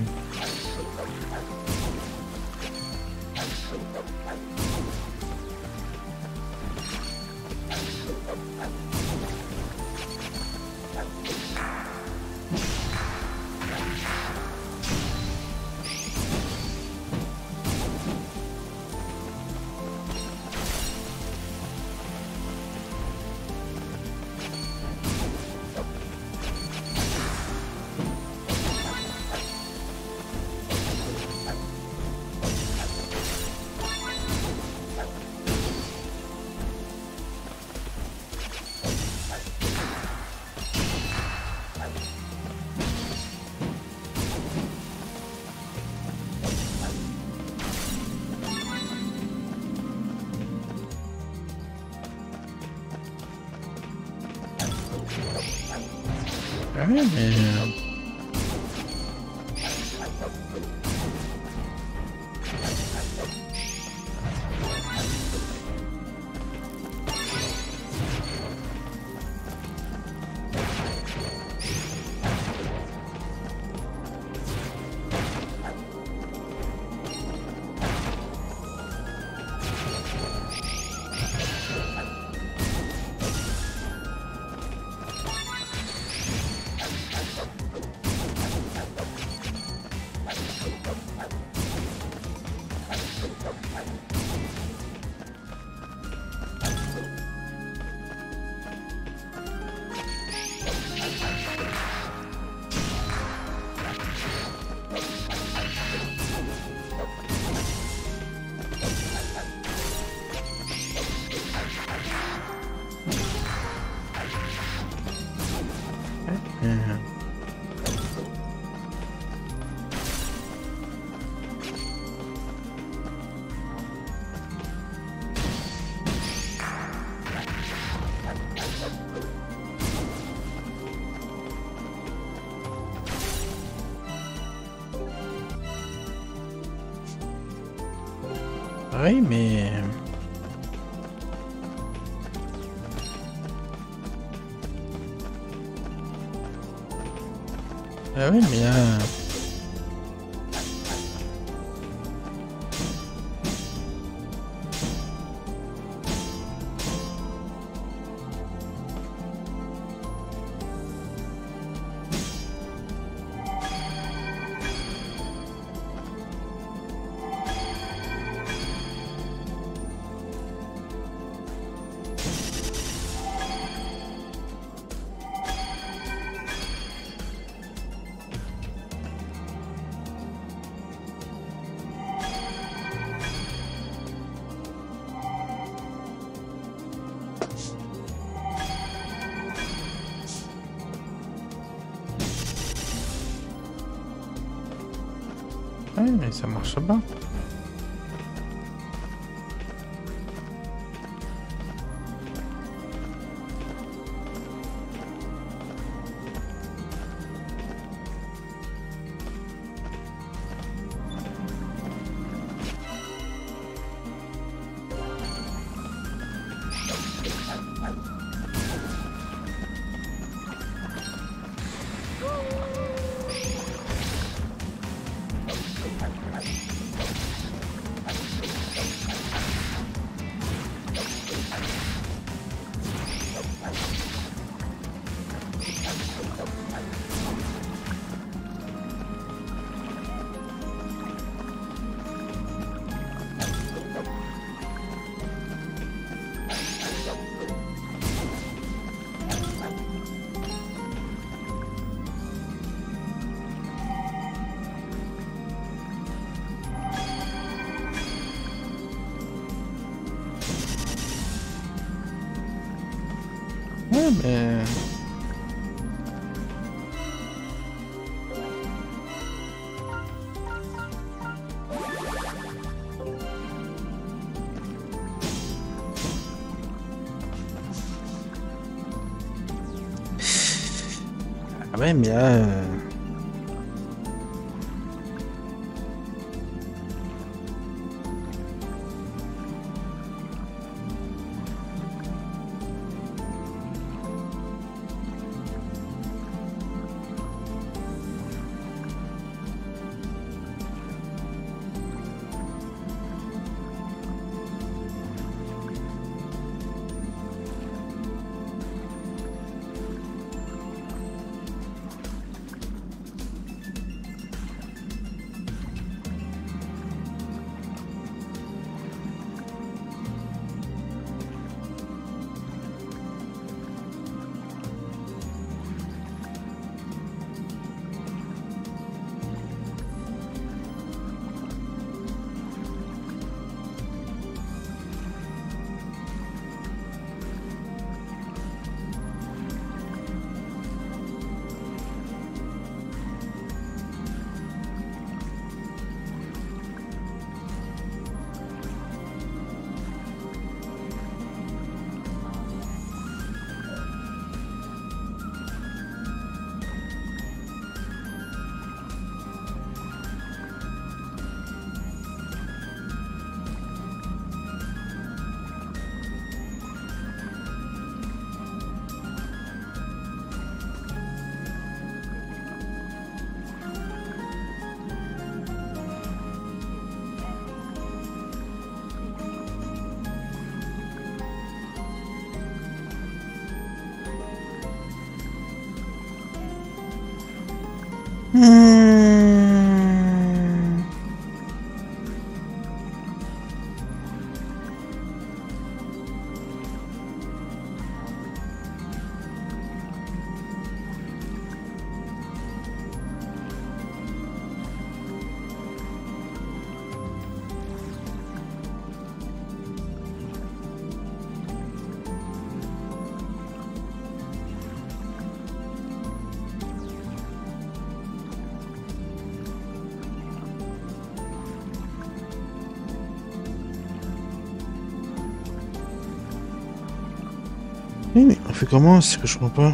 Oui, mais... Ah oui, mais là... mais ça marche pas. Ah ouais, fait comment C'est que je comprends pas?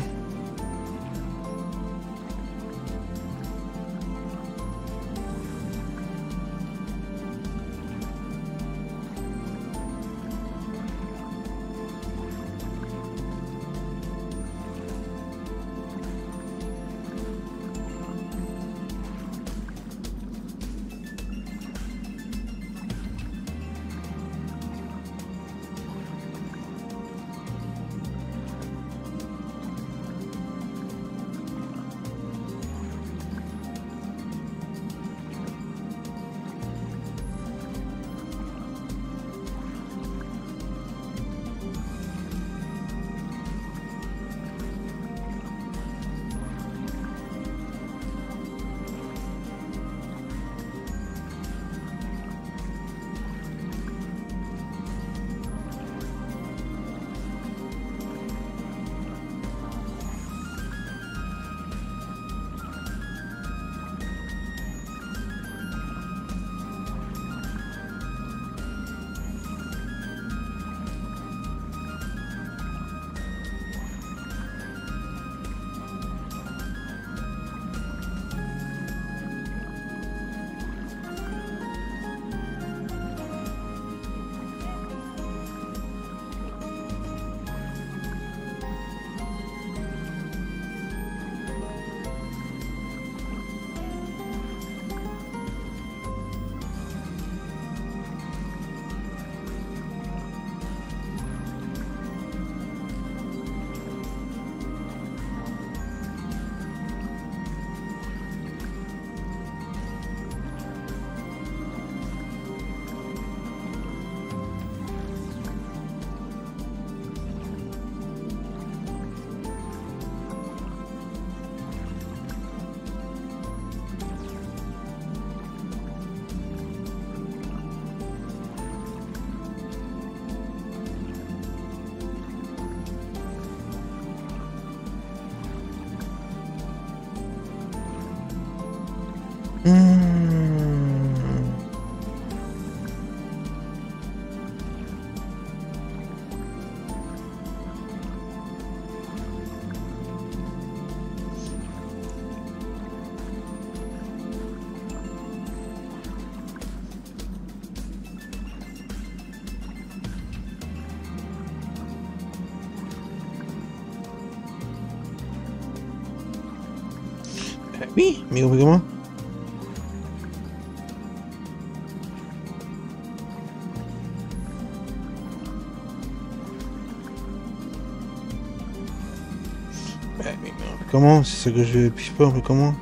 Oui, mais on fait comment mais- mais Comment C'est ça que je pige pas, fait comment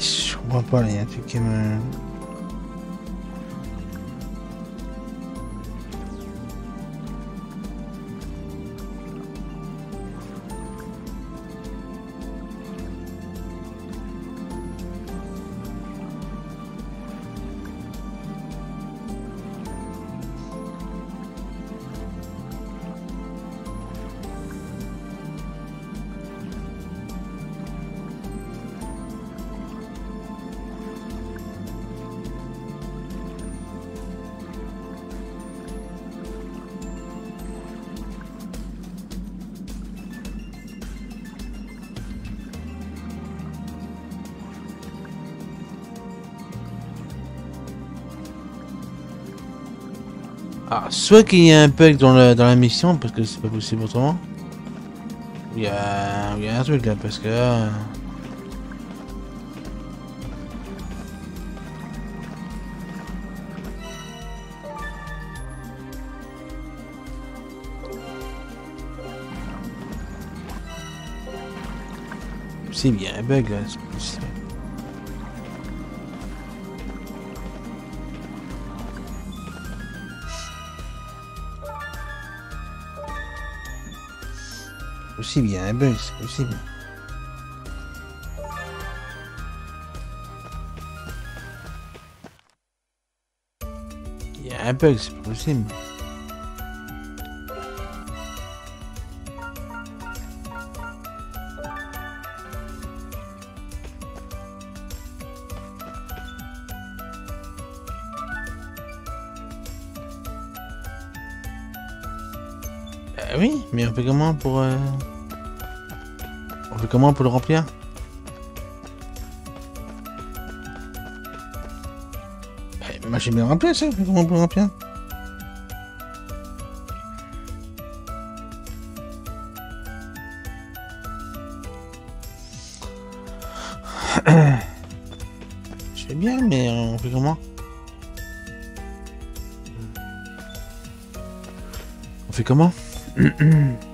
Terminer la... Mais je comprends pas, là, il y a un truc qu'il y a un bug dans la, dans la mission, parce que c'est pas possible autrement. Il y a, il y a un truc là, parce que. C'est il y a un bug là, c'est possible. C'est possible, il y a un bug, c'est possible. Il y a un bug, c'est possible. Euh, oui, mais on fait comment pour... euh, On comment pour le remplir Eh, Moi j'ai bien rempli ça, on comment pour le remplir Je fais bien, mais on fait comment On fait comment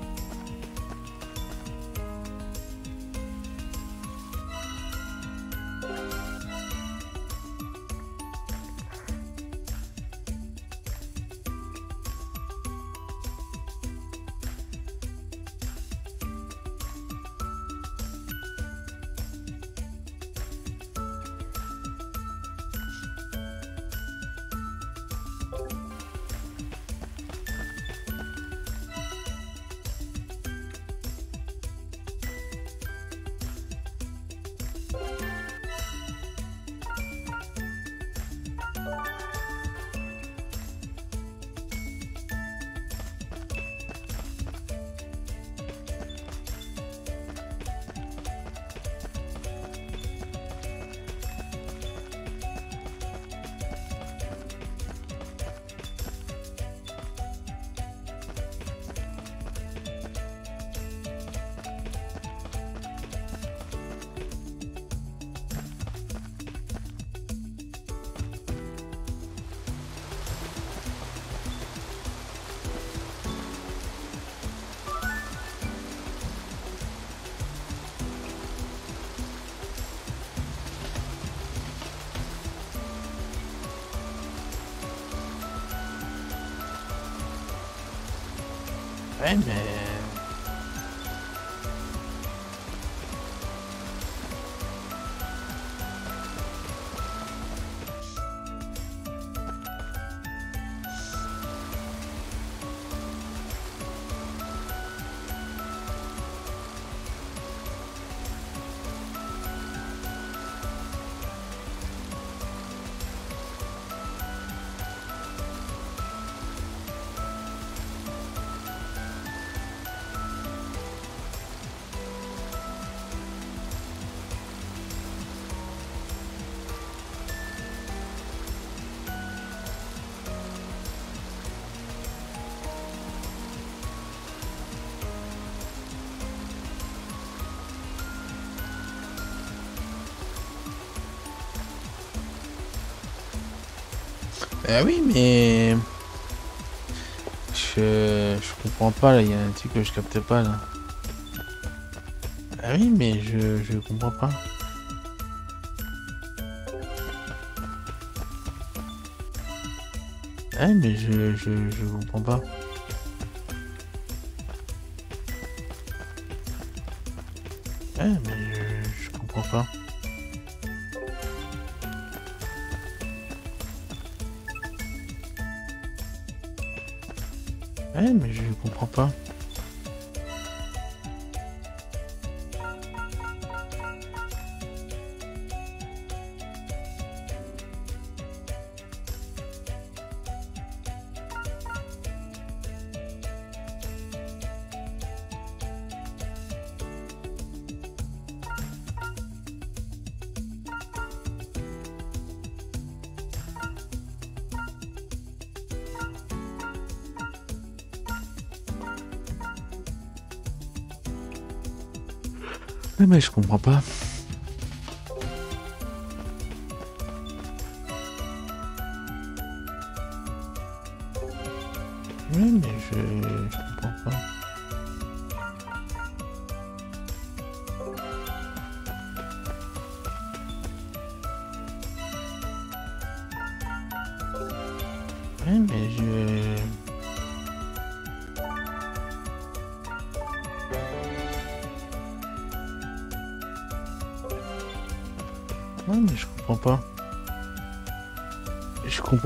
Ouais, Ah oui, mais... Je... Je comprends pas, là, il y a un truc que je capte pas, là. Ah oui, mais je... Je comprends pas. Ah mais je... Je... Je comprends pas. Mais je comprends pas.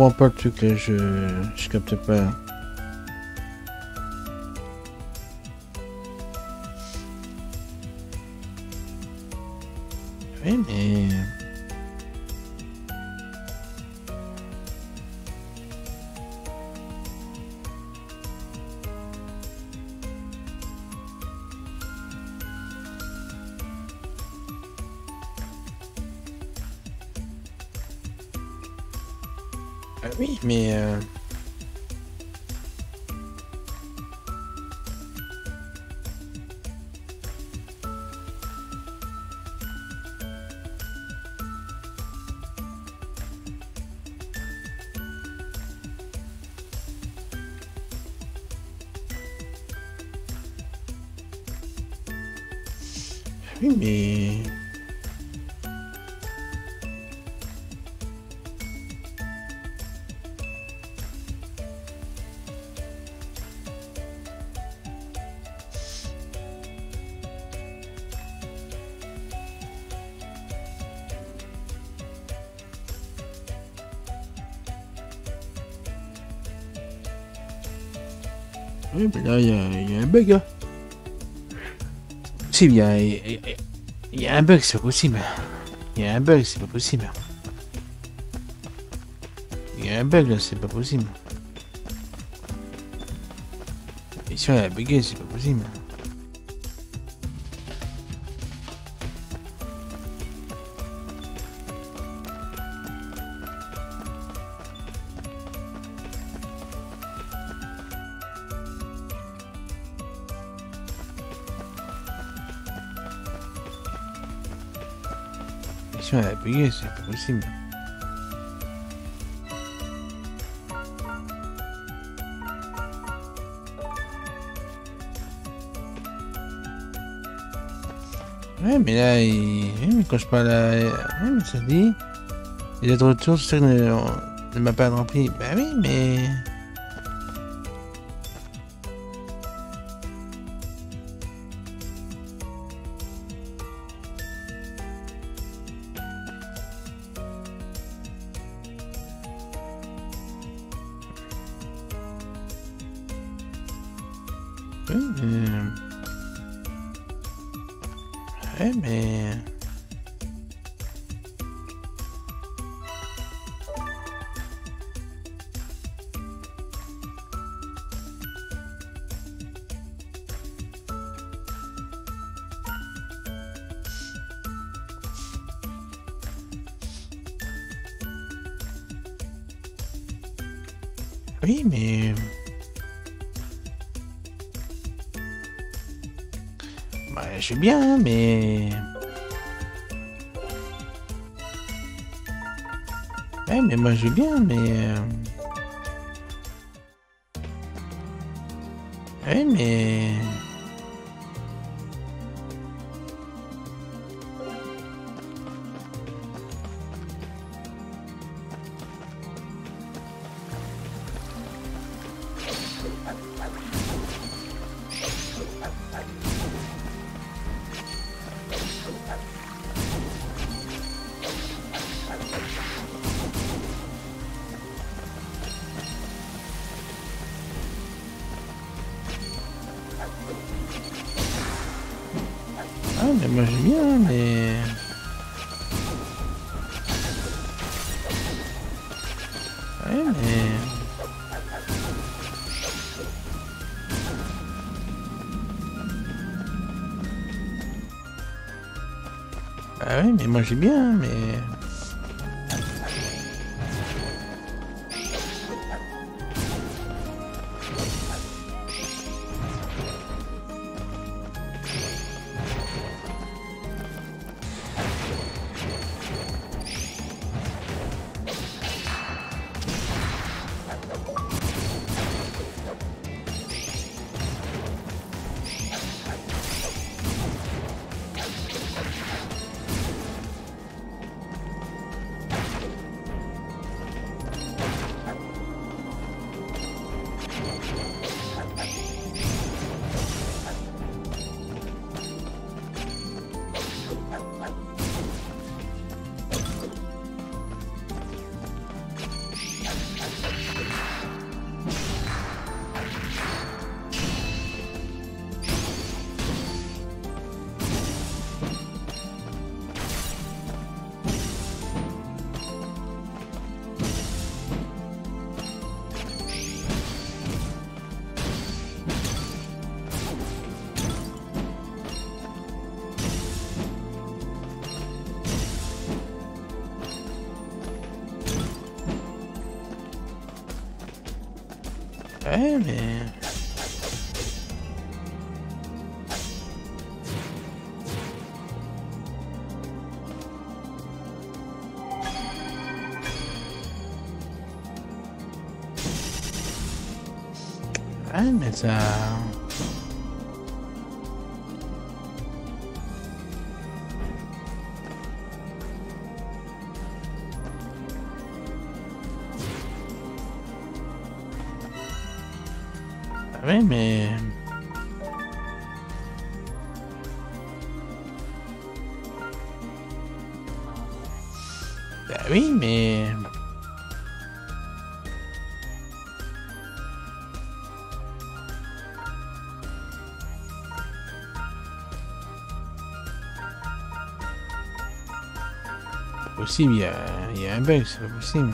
Comprends pas le truc, là, je... Je capte pas. Oui, mais... Oui, mais là, il y, a- un bug. C'est pas possible. Il y a un bug, c'est pas possible. Il y a un bug là, c'est pas possible. Et si elle a bugué, c'est pas possible. A c'est pas possible. Ouais, mais là, il... quand je parle à... Ouais, mais ça dit... Il est de retour, c'est ça ne, ne m'a pas rempli. Bah oui, mais... j'ai bien, mais... Ouais, mais... Ouais, mais Possible, il y a, il y a un bug, c'est possible.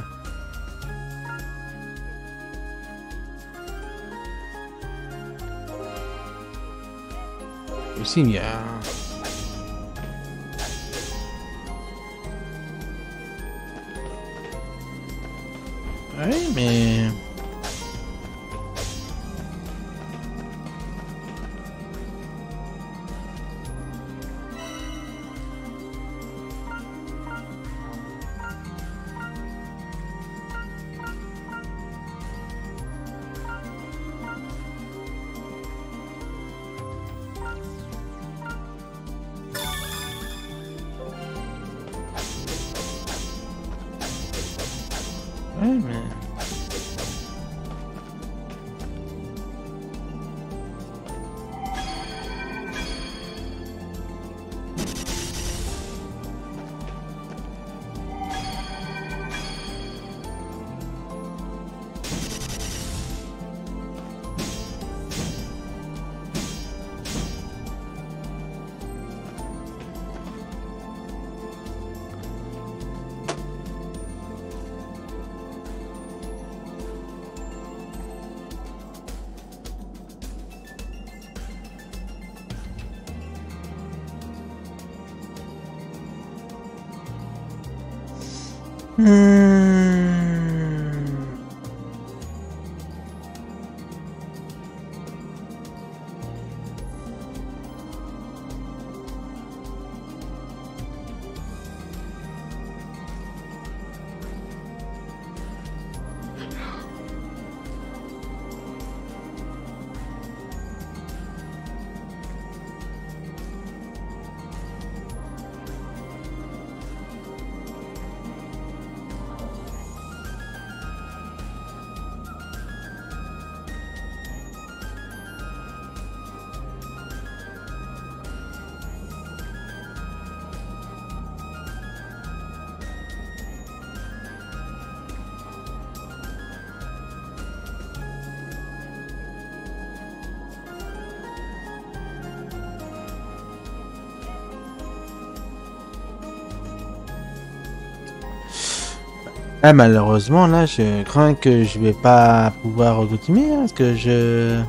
Ah, malheureusement, là, je crains que je vais pas pouvoir continuer, hein, parce que je...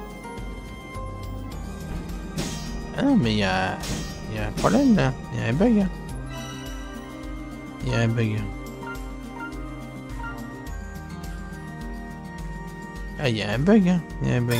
Ah, mais il y a... Y a un problème, là. Il y a un bug. hein. Il y a un bug. Ah, il y a un bug, hein. Il y a un bug.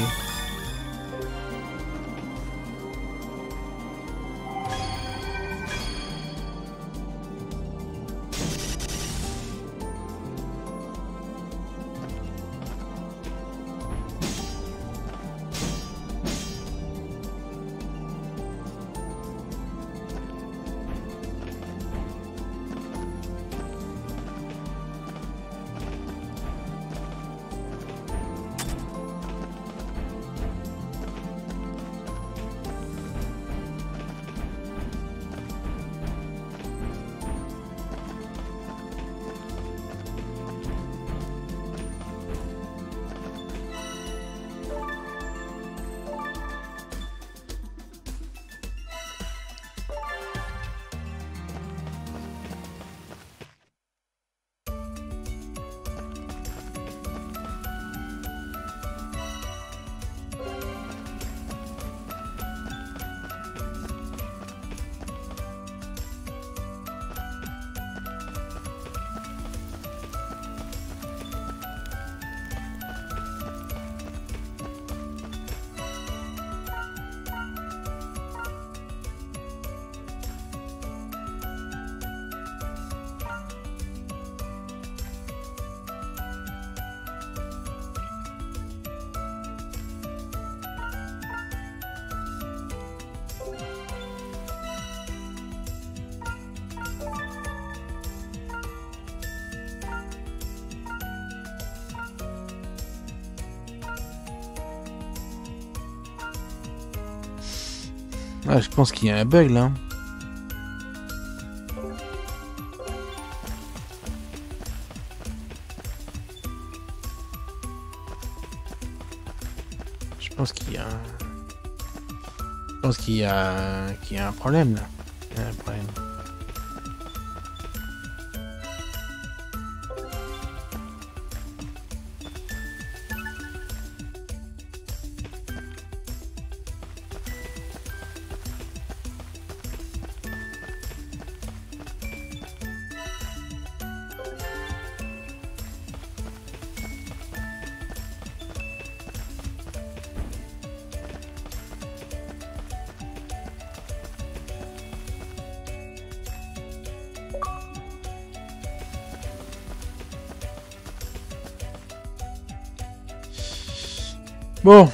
Ah, je pense qu'il y a un bug, là. Je pense qu'il y a. Je pense qu'il y a... qu'il y a un problème, là. Bon.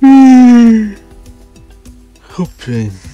Hmm. Oh putain.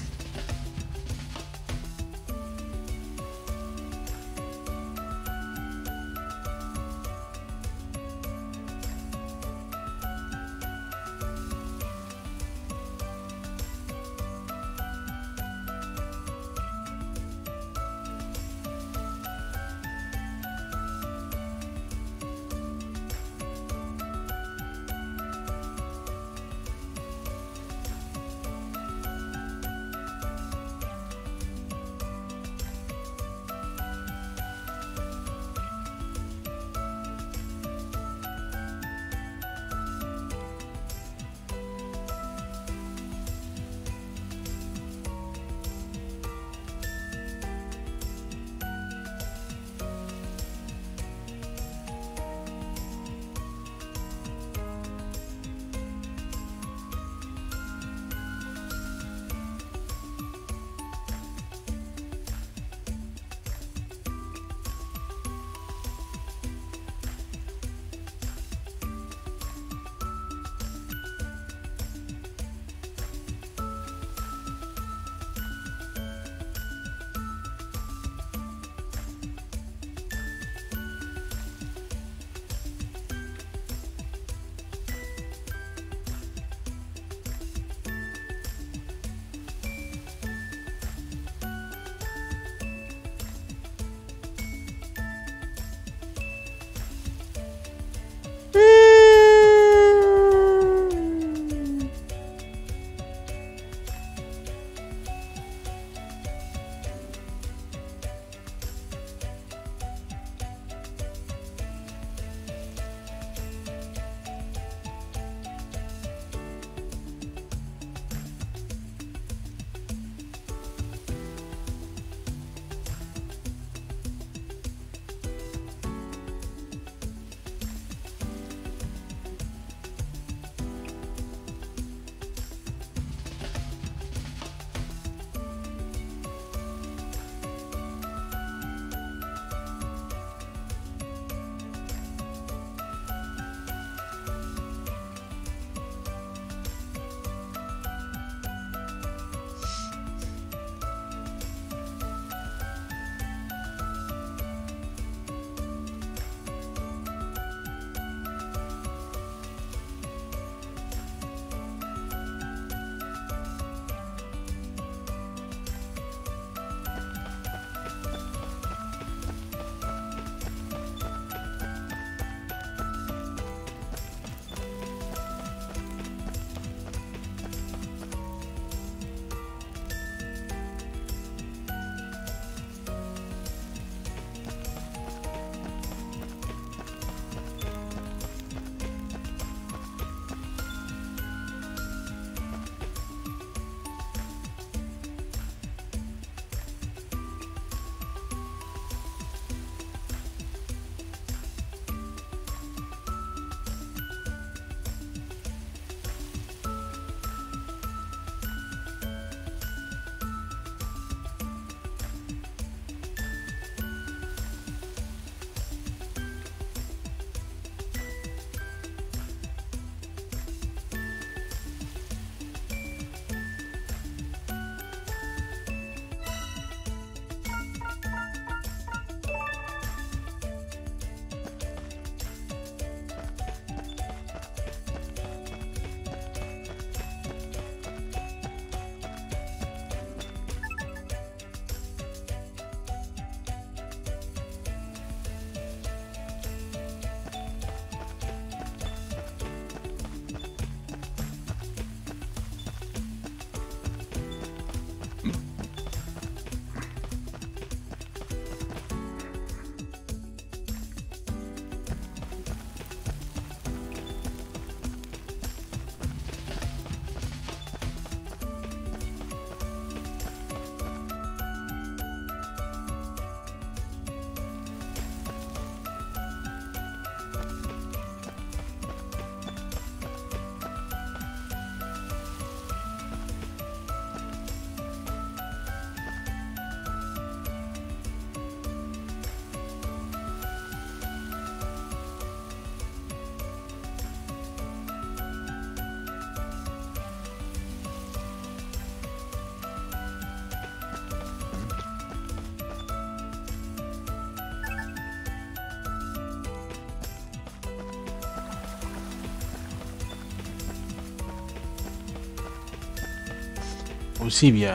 Possible,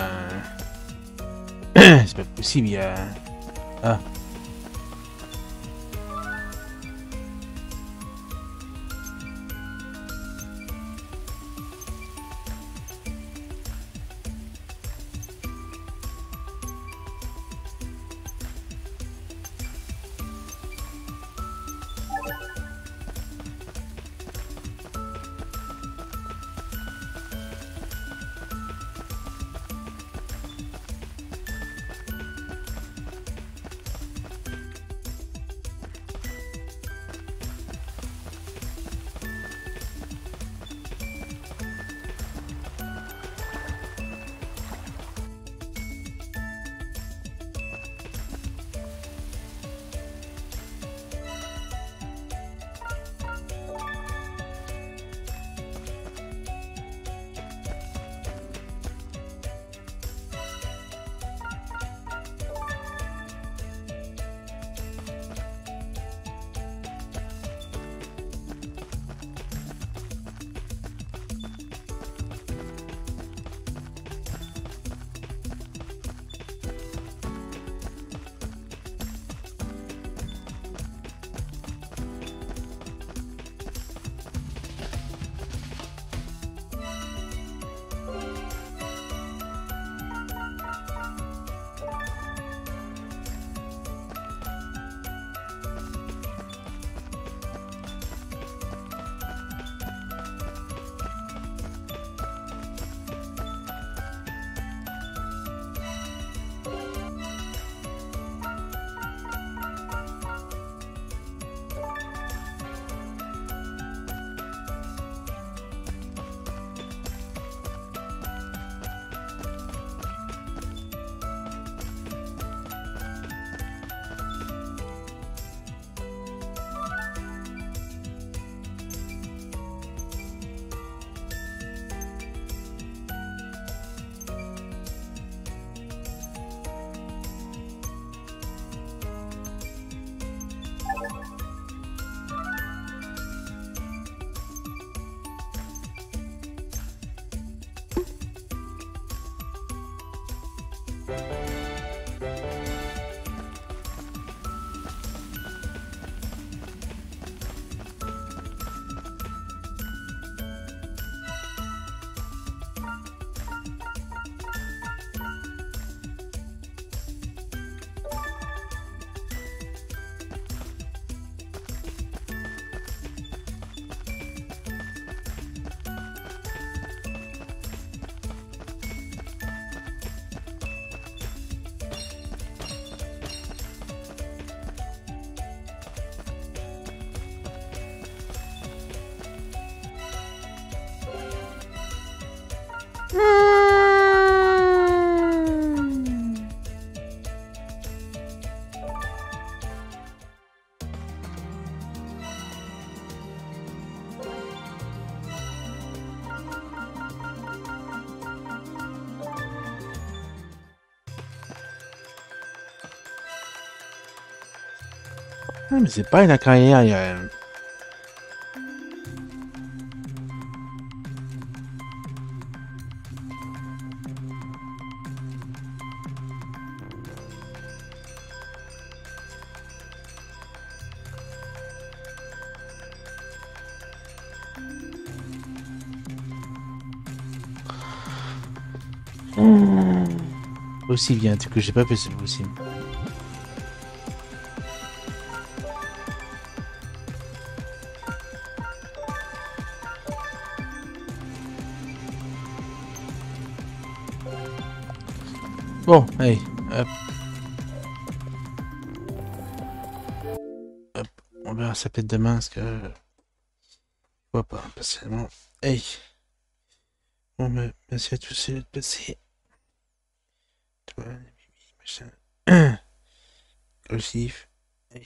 il Ah, mais c'est pas la carrière, il y a... Possible, il y a un truc que j'ai pas fait, c'est possible. Bon, allez, hop. Hop, on verra ça peut-être demain, parce que... Je vois pas, personnellement. Hey Bon, bah, merci à tous d'être passés. Toi, machin. Golsif. Hey.